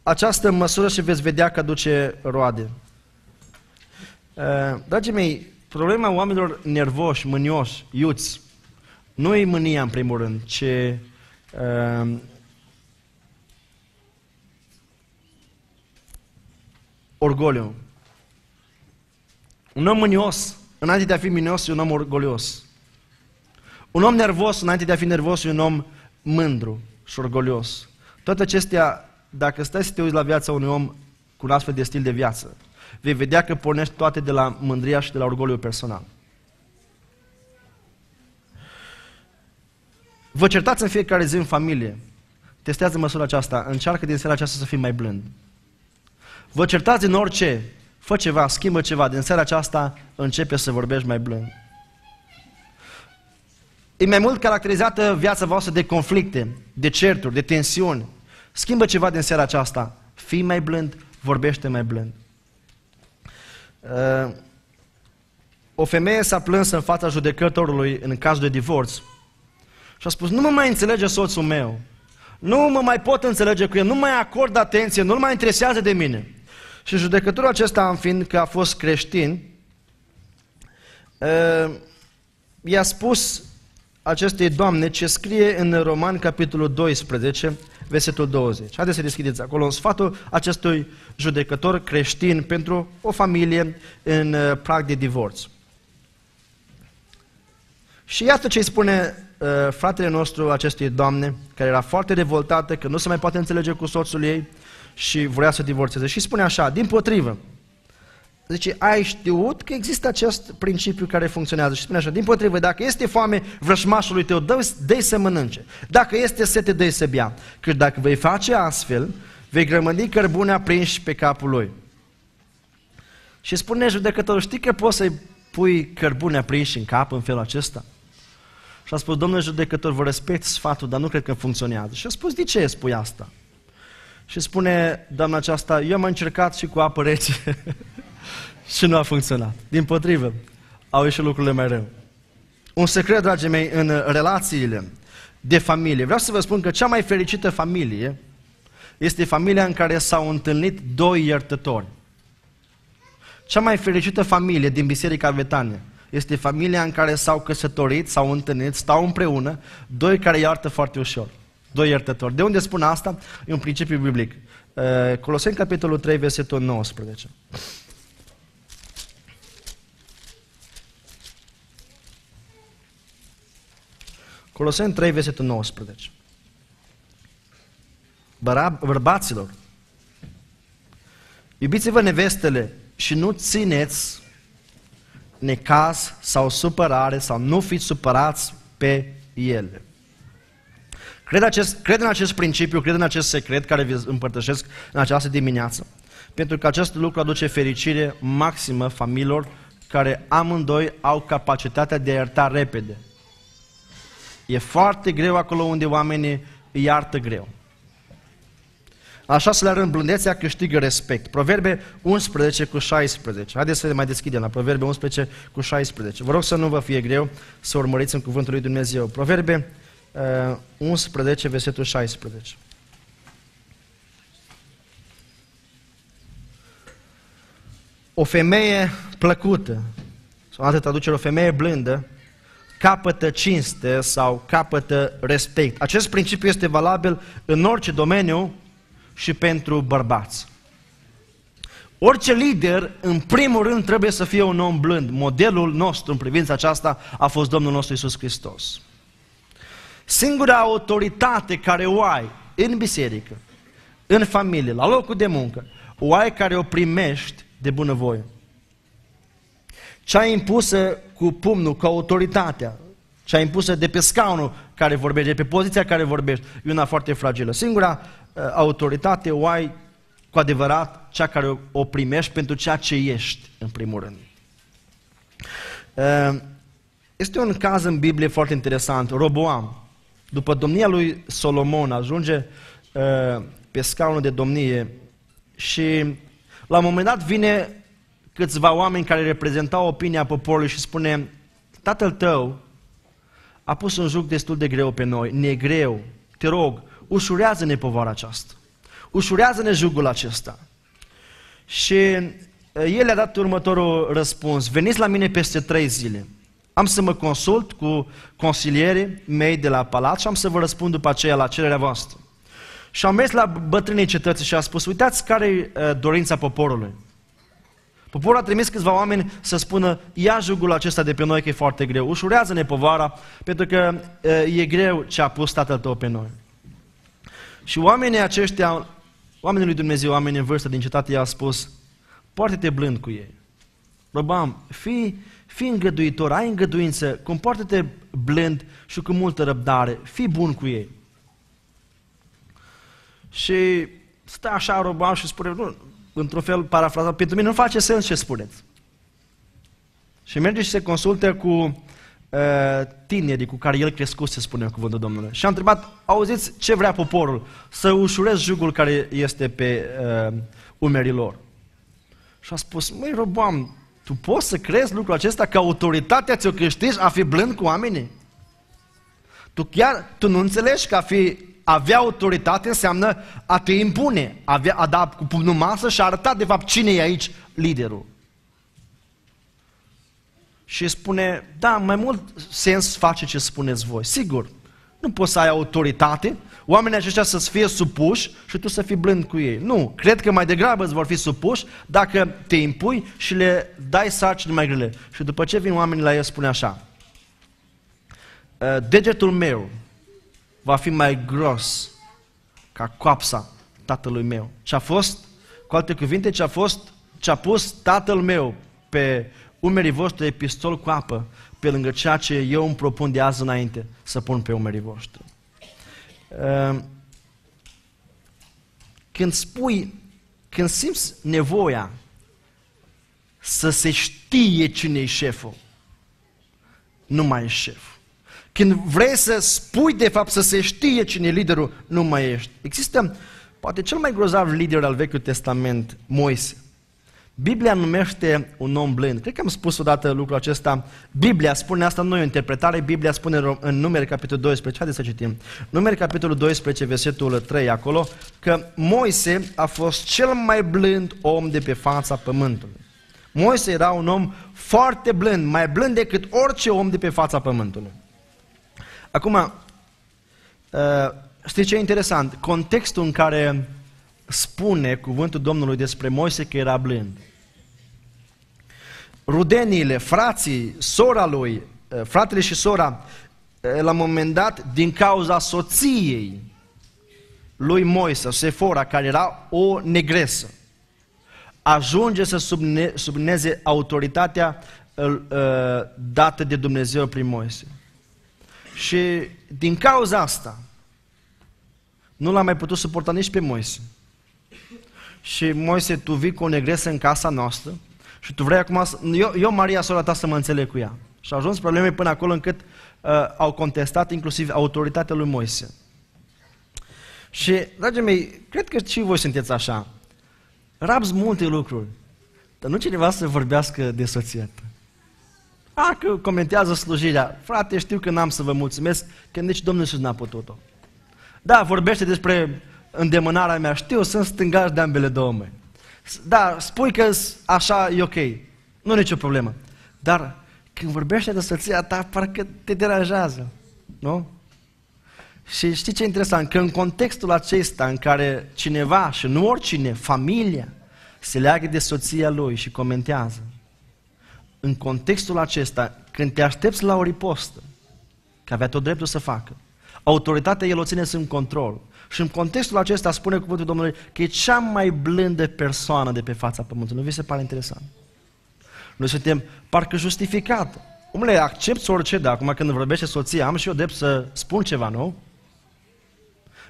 această măsură și veți vedea că aduce roade. Uh, dragii mei, problema oamenilor nervoși, mânioși, iuți, nu e mânia în primul rând, ci uh, orgoliu. Un om mânios, înainte de a fi mânios, e un om orgolios. Un om nervos, înainte de a fi nervos, e un om mândru și orgolios. Toate acestea, dacă stai să te uiți la viața unui om cu un astfel de stil de viață, vei vedea că pornești toate de la mândria și de la orgoliu personal. Vă certați în fiecare zi în familie. Testează măsura aceasta. Încearcă din seara aceasta să fii mai blând. Vă certați în orice. Fă ceva, schimbă ceva. Din seara aceasta începe să vorbești mai blând. E mai mult caracterizată viața voastră de conflicte, de certuri, de tensiuni. Schimbă ceva din seara aceasta. Fii mai blând, vorbește mai blând. Uh, o femeie s-a plâns în fața judecătorului în caz de divorț și a spus, nu mă mai înțelege soțul meu, nu mă mai pot înțelege cu el, nu mai acord atenție, nu-l mai interesează de mine. Și judecătorul acesta, în fiind că a fost creștin, uh, i-a spus acestei doamne ce scrie în Roman, capitolul 12, versetul 20. Haideți să deschideți acolo în sfatul acestui judecător creștin pentru o familie în uh, prag de divorț. Și iată ce îi spune uh, fratele nostru acestei doamne, care era foarte revoltată că nu se mai poate înțelege cu soțul ei și vrea să divorțeze. Și spune așa, din potrivă, Zice, ai știut că există acest principiu care funcționează. Și spune așa, din potrivă, dacă este foame vrășmașului tău, dă-ți să mănânce. Dacă este sete, dă să bea. Că dacă vei face astfel, vei grămândi cărbune aprinși pe capul lui. Și spune judecătorul, știi că poți să-i pui cărbune aprinși în cap în felul acesta? Și a spus, domnule judecător, vă respect sfatul, dar nu cred că funcționează. Și a spus, de ce spui asta? Și spune doamna aceasta, eu am încercat și cu apă rece *laughs* și nu a funcționat. Din potrivă, au ieșit lucrurile mai rău. Un secret, dragii mei, în relațiile de familie. Vreau să vă spun că cea mai fericită familie este familia în care s-au întâlnit doi iertători. Cea mai fericită familie din Biserica Vetania este familia în care s-au căsătorit, s-au întâlnit, stau împreună, doi care iartă foarte ușor. Doi iertători. De unde spun asta? E un principiu biblic. Uh, Coloseni, capitolul 3, versetul 19. Coloseni 3, versetul 19. Bărbaților, iubiți-vă nevestele și nu țineți necaz sau supărare sau nu fiți supărați pe ele. Cred, acest, cred în acest principiu, cred în acest secret care vi împărtășesc în această dimineață. Pentru că acest lucru aduce fericire maximă familiilor care amândoi au capacitatea de a ierta repede. E foarte greu acolo unde oamenii iartă greu. Așa să le rând, blândețea câștigă respect. Proverbe 11 cu 16. Haideți să le mai deschidem la Proverbe 11 cu 16. Vă rog să nu vă fie greu să urmăriți în Cuvântul lui Dumnezeu. Proverbe uh, 11, versetul 16. O femeie plăcută, sau altă traducere, o femeie blândă, capătă cinste sau capătă respect. Acest principiu este valabil în orice domeniu și pentru bărbați. Orice lider, în primul rând, trebuie să fie un om blând. Modelul nostru în privința aceasta a fost Domnul nostru Isus Hristos. Singura autoritate care o ai în biserică, în familie, la locul de muncă, o ai care o primești de bunăvoie. Cea impusă cu pumnul, cu autoritatea, cea impusă de pe scaunul care vorbește, de pe poziția care vorbește, e una foarte fragilă. Singura uh, autoritate o ai cu adevărat cea care o primești pentru ceea ce ești, în primul rând. Uh, este un caz în Biblie foarte interesant. Roboam, după domnia lui Solomon, ajunge uh, pe scaunul de domnie și la un moment dat vine câțiva oameni care reprezentau opinia poporului și spune tatăl tău a pus un juc destul de greu pe noi, ne greu, te rog, ușurează-ne povara aceasta. Ușurează-ne jugul acesta. Și uh, el a dat următorul răspuns. Veniți la mine peste trei zile. Am să mă consult cu consilierii mei de la palat și am să vă răspund după aceea la cererea voastră. Și am mers la bătrânii cetății și a spus, uitați care e uh, dorința poporului. Poporul a trimis câțiva oameni să spună, ia jugul acesta de pe noi că e foarte greu, ușurează-ne povara, pentru că uh, e greu ce a pus tatăl tău pe noi. Și oamenii aceștia, oamenii lui Dumnezeu, oamenii în vârstă din cetate, i-au spus, poartă-te blând cu ei. Răbam, fii, fii îngăduitor, ai îngăduință, comportă-te blând și cu multă răbdare, fii bun cu ei. Și stă așa Robam și spune, nu, într-un fel parafrazat, pentru mine nu face sens ce spuneți. Și merge și se consultă cu uh, tinerii cu care el crescuse, spune cuvântul Domnului. Și a întrebat, auziți ce vrea poporul? Să ușurez jugul care este pe uh, umerii lor. Și a spus, măi Robam, tu poți să crezi lucrul acesta că autoritatea ți-o câștigi a fi blând cu oamenii? Tu chiar, tu nu înțelegi că a fi avea autoritate înseamnă a te impune, avea, a da cu pumnul masă și a arăta de fapt cine e aici liderul. Și spune, da, mai mult sens face ce spuneți voi. Sigur, nu poți să ai autoritate, oamenii aceștia să-ți fie supuși și tu să fii blând cu ei. Nu, cred că mai degrabă îți vor fi supuși dacă te impui și le dai sarcini mai grele. Și după ce vin oamenii la el, spune așa, degetul meu va fi mai gros ca coapsa tatălui meu. Ce a fost, cu alte cuvinte, ce a fost, ce a pus tatăl meu pe umerii voștri pistol cu apă, pe lângă ceea ce eu îmi propun de azi înainte să pun pe umerii voștri. Ehm, când spui, când simți nevoia să se știe cine e șeful, nu mai e șef. Când vrei să spui de fapt, să se știe cine e liderul, nu mai ești. Există poate cel mai grozav lider al Vechiului Testament, Moise. Biblia numește un om blând. Cred că am spus odată lucrul acesta. Biblia spune asta, nu e o interpretare, Biblia spune în numeri capitolul 12, haideți să citim. Numeri capitolul 12, versetul 3 acolo, că Moise a fost cel mai blând om de pe fața pământului. Moise era un om foarte blând, mai blând decât orice om de pe fața pământului. Acum, uh, știi ce e interesant? Contextul în care spune cuvântul Domnului despre Moise că era blând. Rudeniile, frații, sora lui, uh, fratele și sora, uh, la un moment dat, din cauza soției lui Moise, Sefora, care era o negresă, ajunge să subne, subneze autoritatea uh, dată de Dumnezeu prin Moise. Și din cauza asta, nu l-a mai putut suporta nici pe Moise. Și Moise, tu vii cu o negresă în casa noastră și tu vrei acum, să... eu, eu Maria, sora ta, să mă înțeleg cu ea. Și au ajuns probleme până acolo încât uh, au contestat inclusiv autoritatea lui Moise. Și, dragii mei, cred că și voi sunteți așa. Rabzi multe lucruri, dar nu cineva să vorbească de soție a, că comentează slujirea. Frate, știu că n-am să vă mulțumesc, că nici Domnul Iisus n-a putut-o. Da, vorbește despre îndemânarea mea. Știu, sunt stângaș de ambele două mâini. Da, spui că așa e ok. Nu nicio problemă. Dar când vorbește de soția ta, parcă te deranjează. Nu? Și știi ce e interesant? Că în contextul acesta în care cineva, și nu oricine, familia, se leagă de soția lui și comentează, în contextul acesta, când te aștepți la o ripostă, că avea tot dreptul să facă, autoritatea el o ține în control. Și în contextul acesta spune cuvântul Domnului că e cea mai blândă persoană de pe fața pământului. Nu vi se pare interesant? Noi suntem parcă justificat. Omule, accepti orice, dar acum când vorbește soția, am și eu drept să spun ceva, nu?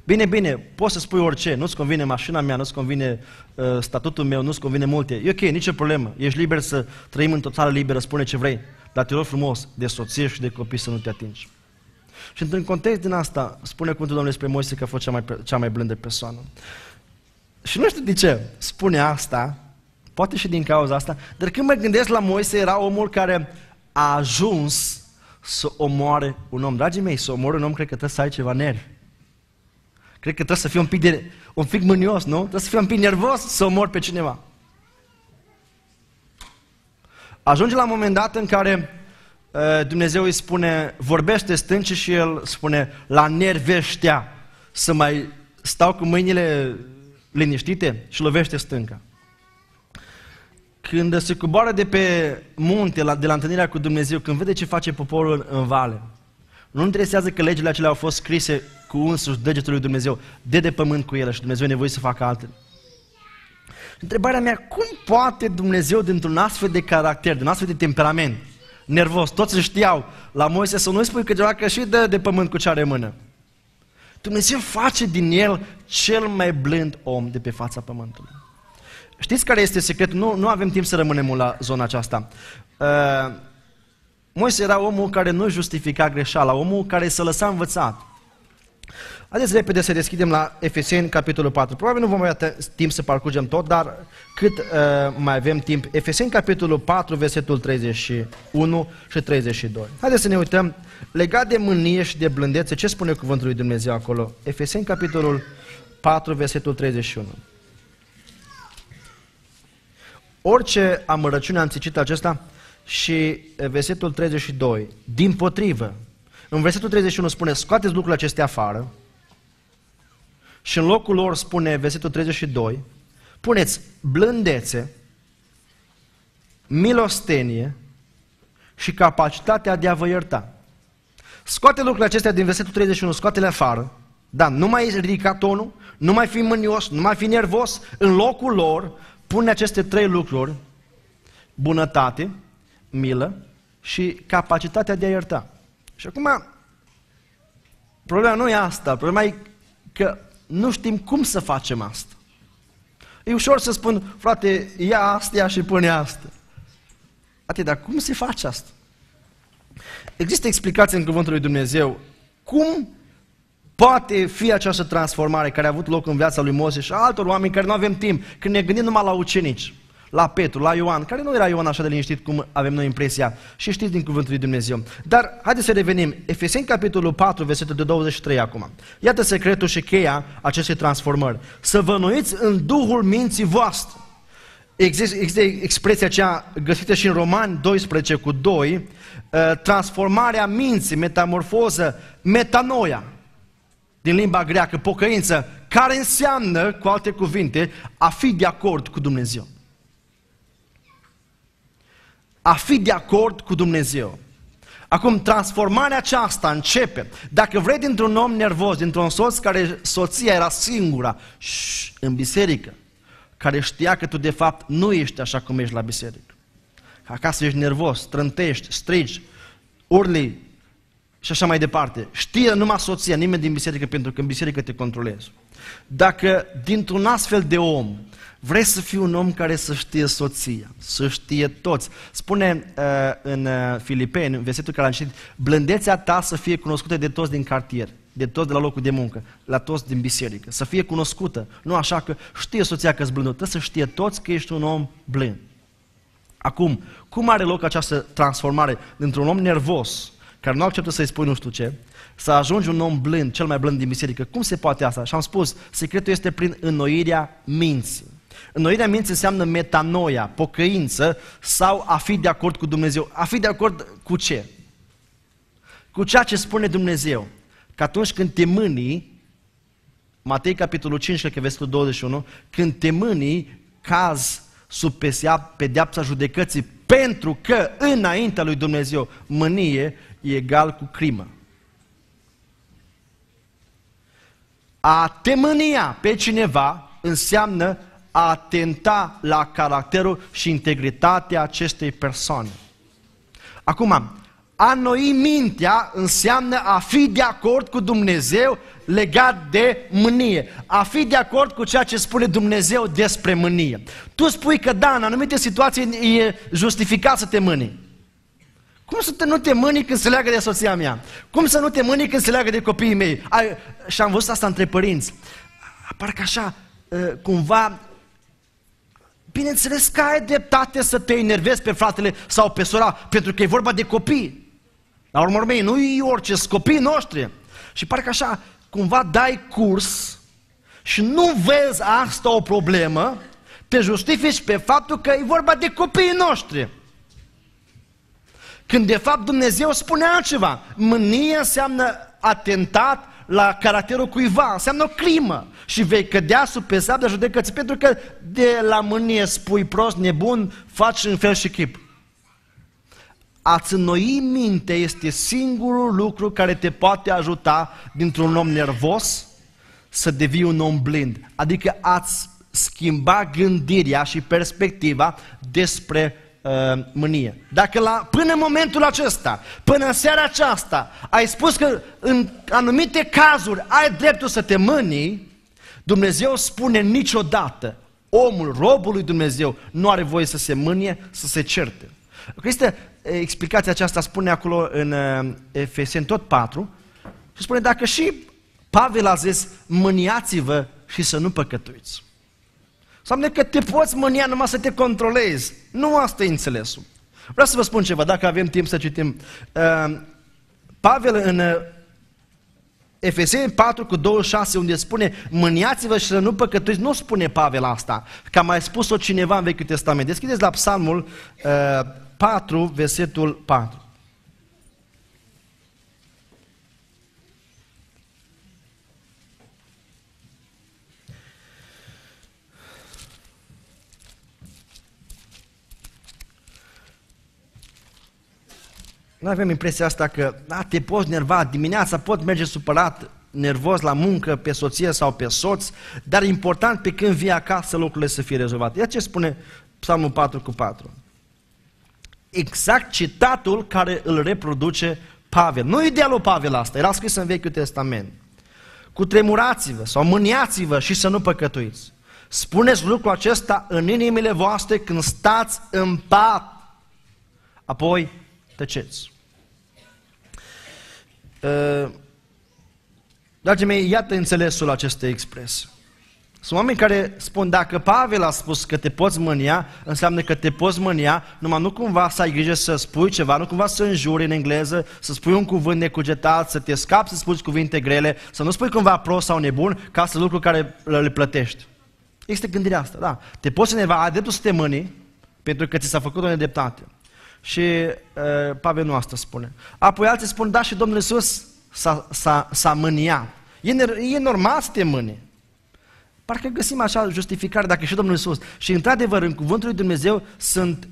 Bine, bine, poți să spui orice, nu-ți convine mașina mea, nu-ți convine uh, statutul meu, nu-ți convine multe. E ok, nicio problemă. Ești liber să trăim în totală liberă, spune ce vrei. Dar te rog frumos, de soție și de copii să nu te atingi. Și într-un context din asta, spune cuvântul Domnului despre Moise că a fost cea mai, cea mai blândă persoană. Și nu știu de ce spune asta, poate și din cauza asta, dar când mă gândesc la Moise, era omul care a ajuns să omoare un om. Dragii mei, să omoare un om, cred că trebuie să ai ceva nervi. Cred că trebuie să fii un pic, de, un pic mânios, nu? Trebuie să fii un pic nervos să omori pe cineva. Ajunge la un moment dat în care uh, Dumnezeu îi spune, vorbește stânci și el spune, la nervi ăștia să mai stau cu mâinile liniștite și lovește stânca. Când se coboară de pe munte, la, de la întâlnirea cu Dumnezeu, când vede ce face poporul în vale, nu interesează că legile acelea au fost scrise cu însuși degetul lui Dumnezeu. De de pământ cu ele și Dumnezeu e nevoie să facă altele. Întrebarea mea, cum poate Dumnezeu dintr-un astfel de caracter, din astfel de temperament, nervos, toți știau la Moise să nu-i spui că ceva că și dă de pământ cu ce are în mână. Dumnezeu face din el cel mai blând om de pe fața pământului. Știți care este secretul? Nu, nu avem timp să rămânem la zona aceasta. Uh, Moise era omul care nu justifica greșeala, omul care se lăsa învățat. Haideți repede să deschidem la Efeseni, capitolul 4. Probabil nu vom avea timp să parcurgem tot, dar cât uh, mai avem timp. Efeseni, capitolul 4, versetul 31 și 32. Haideți să ne uităm legat de mânie și de blândețe, ce spune cuvântul lui Dumnezeu acolo? Efeseni, capitolul 4, versetul 31. Orice amărăciune am citit acesta și versetul 32. Din potrivă, în versetul 31 spune, scoateți lucrurile acestea afară, și în locul lor spune versetul 32, puneți blândețe, milostenie și capacitatea de a vă ierta. Scoate lucrurile acestea din versetul 31, scoate-le afară, da, nu mai ridica tonul, nu mai fi mânios, nu mai fi nervos, în locul lor pune aceste trei lucruri, bunătate, milă și capacitatea de a ierta. Și acum, problema nu e asta, problema e că nu știm cum să facem asta. E ușor să spun, frate, ia asta și pune asta. Ate, dar cum se face asta? Există explicații în Cuvântul lui Dumnezeu cum poate fi această transformare care a avut loc în viața lui Moise și a altor oameni care nu avem timp, când ne gândim numai la ucenici la Petru, la Ioan, care nu era Ioan așa de liniștit cum avem noi impresia și știți din cuvântul lui Dumnezeu. Dar haideți să revenim. Efeseni capitolul 4, versetul de 23 acum. Iată secretul și cheia acestei transformări. Să vă noiți în Duhul minții voastre. Există, există expresia aceea găsită și în Romani 12 cu 2, uh, transformarea minții, metamorfoză, metanoia, din limba greacă, pocăință, care înseamnă, cu alte cuvinte, a fi de acord cu Dumnezeu a fi de acord cu Dumnezeu. Acum, transformarea aceasta începe. Dacă vrei dintr-un om nervos, dintr-un soț care soția era singura și în biserică, care știa că tu de fapt nu ești așa cum ești la biserică. Acasă ești nervos, trântești, strigi, urli și așa mai departe. Știe numai soția, nimeni din biserică, pentru că în biserică te controlezi. Dacă dintr-un astfel de om Vrei să fii un om care să știe soția, să știe toți. Spune uh, în uh, Filipeni, în versetul care am citit, blândețea ta să fie cunoscută de toți din cartier, de toți de la locul de muncă, la toți din biserică, să fie cunoscută. Nu așa că știe soția că-s blândă, trebuie să știe toți că ești un om blând. Acum, cum are loc această transformare dintr-un om nervos, care nu acceptă să-i spui nu știu ce, să ajungi un om blând, cel mai blând din biserică? Cum se poate asta? Și am spus, secretul este prin înnoirea minții. Înnoirea minții înseamnă metanoia, pocăință sau a fi de acord cu Dumnezeu. A fi de acord cu ce? Cu ceea ce spune Dumnezeu. Că atunci când te mânii, Matei capitolul 5, cred că versetul 21, când te mânii, caz sub pedeapsa judecății, pentru că înaintea lui Dumnezeu mânie e egal cu crimă. A te mânia pe cineva înseamnă a atenta la caracterul și integritatea acestei persoane. Acum, a noi mintea înseamnă a fi de acord cu Dumnezeu legat de mânie. A fi de acord cu ceea ce spune Dumnezeu despre mânie. Tu spui că da, în anumite situații e justificat să te mâni. Cum să te, nu te mâni când se leagă de soția mea? Cum să nu te mâni când se leagă de copiii mei? Ai, și am văzut asta între părinți. Parcă așa, ă, cumva, bineînțeles că ai dreptate să te enervezi pe fratele sau pe sora, pentru că e vorba de copii. La urmă urmei, nu e orice, sunt copiii noștri. Și parcă așa, cumva dai curs și nu vezi asta o problemă, te justifici pe faptul că e vorba de copiii noștri. Când de fapt Dumnezeu spune altceva. Mânie înseamnă atentat la caracterul cuiva, înseamnă o crimă și vei cădea sub pe de judecăți pentru că de la mânie spui prost, nebun, faci în fel și chip. A-ți înnoi minte este singurul lucru care te poate ajuta dintr-un om nervos să devii un om blind. Adică ați schimba gândirea și perspectiva despre uh, mânie. Dacă la, până în momentul acesta, până în seara aceasta, ai spus că în anumite cazuri ai dreptul să te mâni, Dumnezeu spune niciodată, omul, robul lui Dumnezeu, nu are voie să se mânie, să se certe. Este explicația aceasta spune acolo în uh, Efeseni tot 4 și spune dacă și Pavel a zis mâniați-vă și să nu păcătuiți. Înseamnă că te poți mânia numai să te controlezi. Nu asta e înțelesul. Vreau să vă spun ceva, dacă avem timp să citim. Uh, Pavel în uh, Efeseni 4 cu 26 unde spune mâniați-vă și să nu păcătuiți, nu spune Pavel asta, că a mai spus-o cineva în Vechiul Testament. Deschideți la Psalmul 4, versetul 4. Nu avem impresia asta că da, te poți nerva, dimineața pot merge supărat, nervos la muncă, pe soție sau pe soț, dar e important pe când vii acasă lucrurile să fie rezolvate. Ia ce spune Psalmul 4 cu 4 exact citatul care îl reproduce Pavel. Nu idealul Pavel asta, era scris în Vechiul Testament. Cu tremurați-vă sau mâniați-vă și să nu păcătuiți. Spuneți lucrul acesta în inimile voastre când stați în pat. Apoi tăceți. Uh, dragii mei, iată înțelesul acestei expresii. Sunt oameni care spun, dacă Pavel a spus că te poți mânia, înseamnă că te poți mânia, numai nu cumva să ai grijă să spui ceva, nu cumva să înjuri în engleză, să spui un cuvânt necugetat, să te scapi să spui cuvinte grele, să nu spui cumva prost sau nebun, ca să lucruri care le plătești. Este gândirea asta, da. Te poți îneva, ai dreptul să te mâni, pentru că ți s-a făcut o nedreptate. Și uh, Pavel nu asta spune. Apoi alții spun, da, și Domnul Iisus s-a, s-a, s-a mâniat. E, e normal să te mâni. Parcă găsim așa justificare dacă și Domnul Iisus. Și într-adevăr, în Cuvântul lui Dumnezeu sunt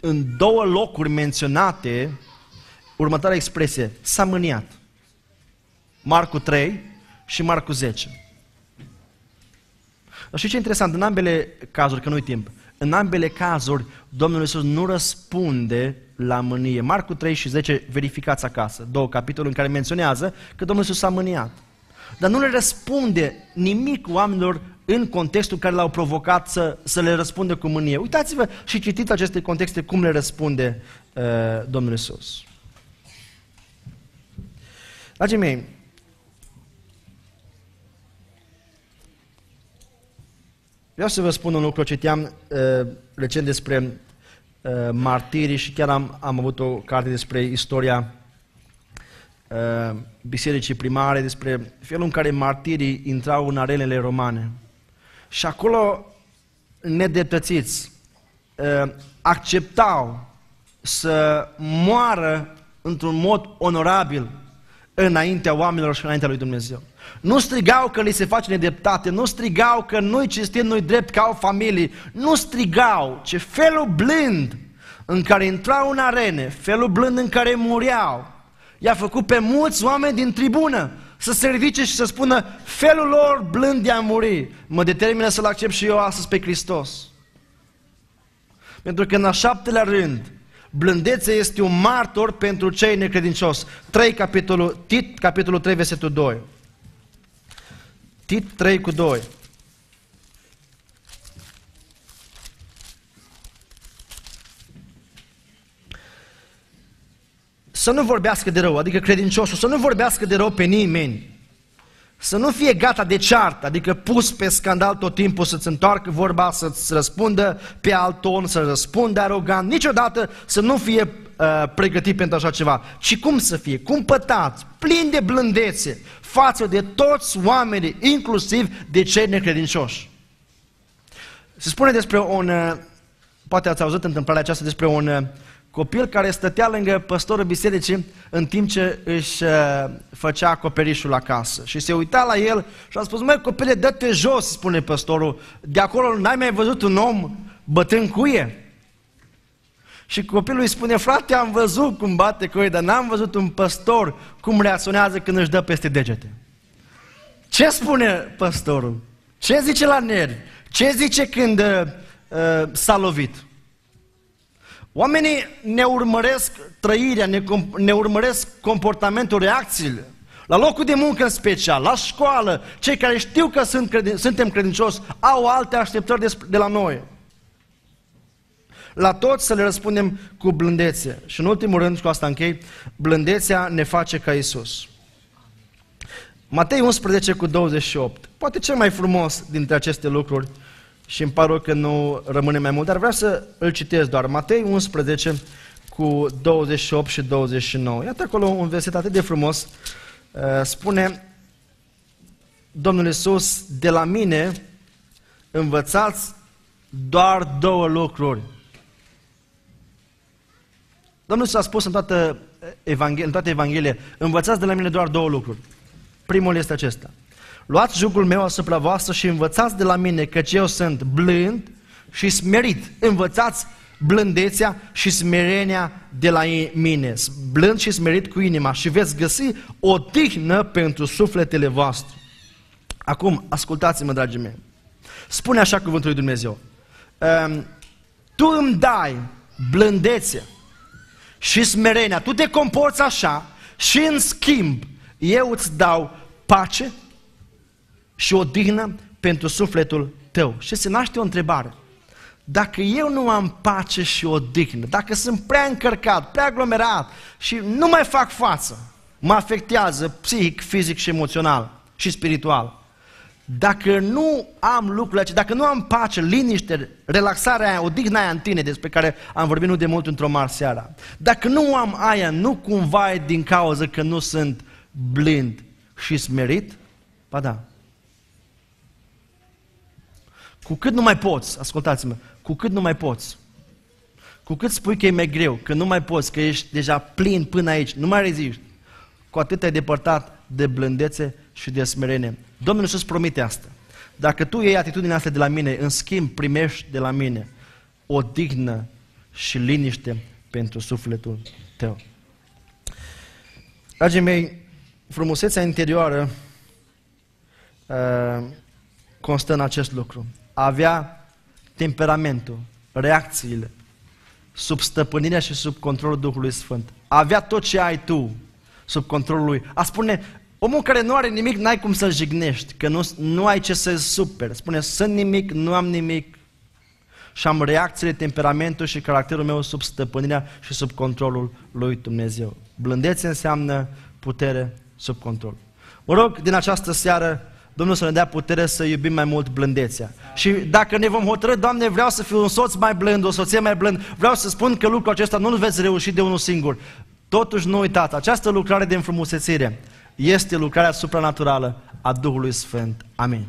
în două locuri menționate următoarea expresie, s-a mâniat. Marcu 3 și Marcu 10. Dar știi ce interesant? În ambele cazuri, că nu-i timp, în ambele cazuri, Domnul Iisus nu răspunde la mânie. Marcu 3 și 10, verificați acasă, două capitole în care menționează că Domnul Iisus s-a mâniat dar nu le răspunde nimic oamenilor în contextul care l-au provocat să, să le răspundă cu mânie. Uitați-vă și citiți aceste contexte cum le răspunde uh, Domnul Isus. Dragii mei, vreau să vă spun un lucru, citeam uh, recent despre uh, martirii și chiar am, am avut o carte despre istoria Uh, bisericii primare, despre felul în care martirii intrau în arenele romane. Și acolo nedreptățiți uh, acceptau să moară într-un mod onorabil înaintea oamenilor și înaintea lui Dumnezeu. Nu strigau că li se face nedreptate, nu strigau că nu-i cinstit, nu-i drept, că au familii, nu strigau, ce felul blând în care intrau în arene, felul blând în care mureau, i-a făcut pe mulți oameni din tribună să se ridice și să spună felul lor blând de a muri mă determină să-L accept și eu astăzi pe Hristos. Pentru că în a șaptelea rând, blândețea este un martor pentru cei necredincios. 3, capitolul, Tit, capitolul 3, versetul 2. Tit 3 cu 2. Să nu vorbească de rău, adică credinciosul, să nu vorbească de rău pe nimeni. Să nu fie gata de ceartă, adică pus pe scandal tot timpul să-ți întoarcă vorba, să-ți răspundă pe alt ton, să răspundă arogant, niciodată să nu fie uh, pregătit pentru așa ceva. ci cum să fie? Cumpătat, plin de blândețe față de toți oamenii, inclusiv de cei necredincioși. Se spune despre un, uh, poate ați auzit întâmplarea aceasta despre un uh, copil care stătea lângă păstorul bisericii în timp ce își uh, făcea acoperișul acasă. Și se uita la el și a spus, măi copile, dă-te jos, spune păstorul, de acolo n-ai mai văzut un om bătând cuie? Și copilul îi spune, frate, am văzut cum bate cuie, dar n-am văzut un păstor cum reacționează când își dă peste degete. Ce spune păstorul? Ce zice la nervi? Ce zice când uh, uh s-a lovit? Oamenii ne urmăresc trăirea, ne, ne urmăresc comportamentul, reacțiile. La locul de muncă în special, la școală, cei care știu că sunt credin, suntem credincioși au alte așteptări de, de la noi. La toți să le răspundem cu blândețe. Și în ultimul rând, cu asta închei, blândețea ne face ca Isus. Matei 11 cu 28. Poate cel mai frumos dintre aceste lucruri și îmi pare că nu rămâne mai mult, dar vreau să îl citesc doar. Matei 11 cu 28 și 29. Iată acolo un verset atât de frumos. Uh, spune Domnul Iisus, de la mine învățați doar două lucruri. Domnul Iisus a spus în toată, Evanghelie, în toată Evanghelia, învățați de la mine doar două lucruri. Primul este acesta. Luați jugul meu asupra voastră și învățați de la mine, căci eu sunt blând și smerit. Învățați blândețea și smerenia de la mine. Blând și smerit cu inima și veți găsi o tihnă pentru sufletele voastre. Acum, ascultați-mă, dragii mei. Spune așa cuvântul lui Dumnezeu. Um, tu îmi dai blândețe și smerenia. Tu te comporți așa și în schimb eu îți dau pace, și o dignă pentru sufletul tău. Și se naște o întrebare. Dacă eu nu am pace și o dignă, dacă sunt prea încărcat, prea aglomerat și nu mai fac față, mă afectează psihic, fizic și emoțional și spiritual. Dacă nu am lucrurile acestea, dacă nu am pace, liniște, relaxarea aia, odihna aia în tine, despre care am vorbit nu de mult într-o mare seara, dacă nu am aia, nu cumva e din cauza că nu sunt blind și smerit? Ba da, cu cât nu mai poți, ascultați-mă, cu cât nu mai poți, cu cât spui că e mai greu, că nu mai poți, că ești deja plin până aici, nu mai reziști, cu atât ai depărtat de blândețe și de smerenie. Domnul Iisus promite asta. Dacă tu iei atitudinea asta de la mine, în schimb primești de la mine o dignă și liniște pentru sufletul tău. Dragii mei, frumusețea interioară uh, constă în acest lucru avea temperamentul, reacțiile, sub stăpânirea și sub controlul Duhului Sfânt. Avea tot ce ai tu sub controlul lui. A spune, omul care nu are nimic, n-ai cum să-l jignești, că nu, nu ai ce să super. Spune, sunt nimic, nu am nimic. Și am reacțiile, temperamentul și caracterul meu sub stăpânirea și sub controlul lui Dumnezeu. Blândețe înseamnă putere sub control. Mă rog, din această seară, Domnul să ne dea putere să iubim mai mult blândețea. Și dacă ne vom hotărâ, Doamne, vreau să fiu un soț mai blând, o soție mai blând, vreau să spun că lucrul acesta nu-l veți reuși de unul singur. Totuși nu uitați, această lucrare de înfrumusețire este lucrarea supranaturală a Duhului Sfânt. Amin.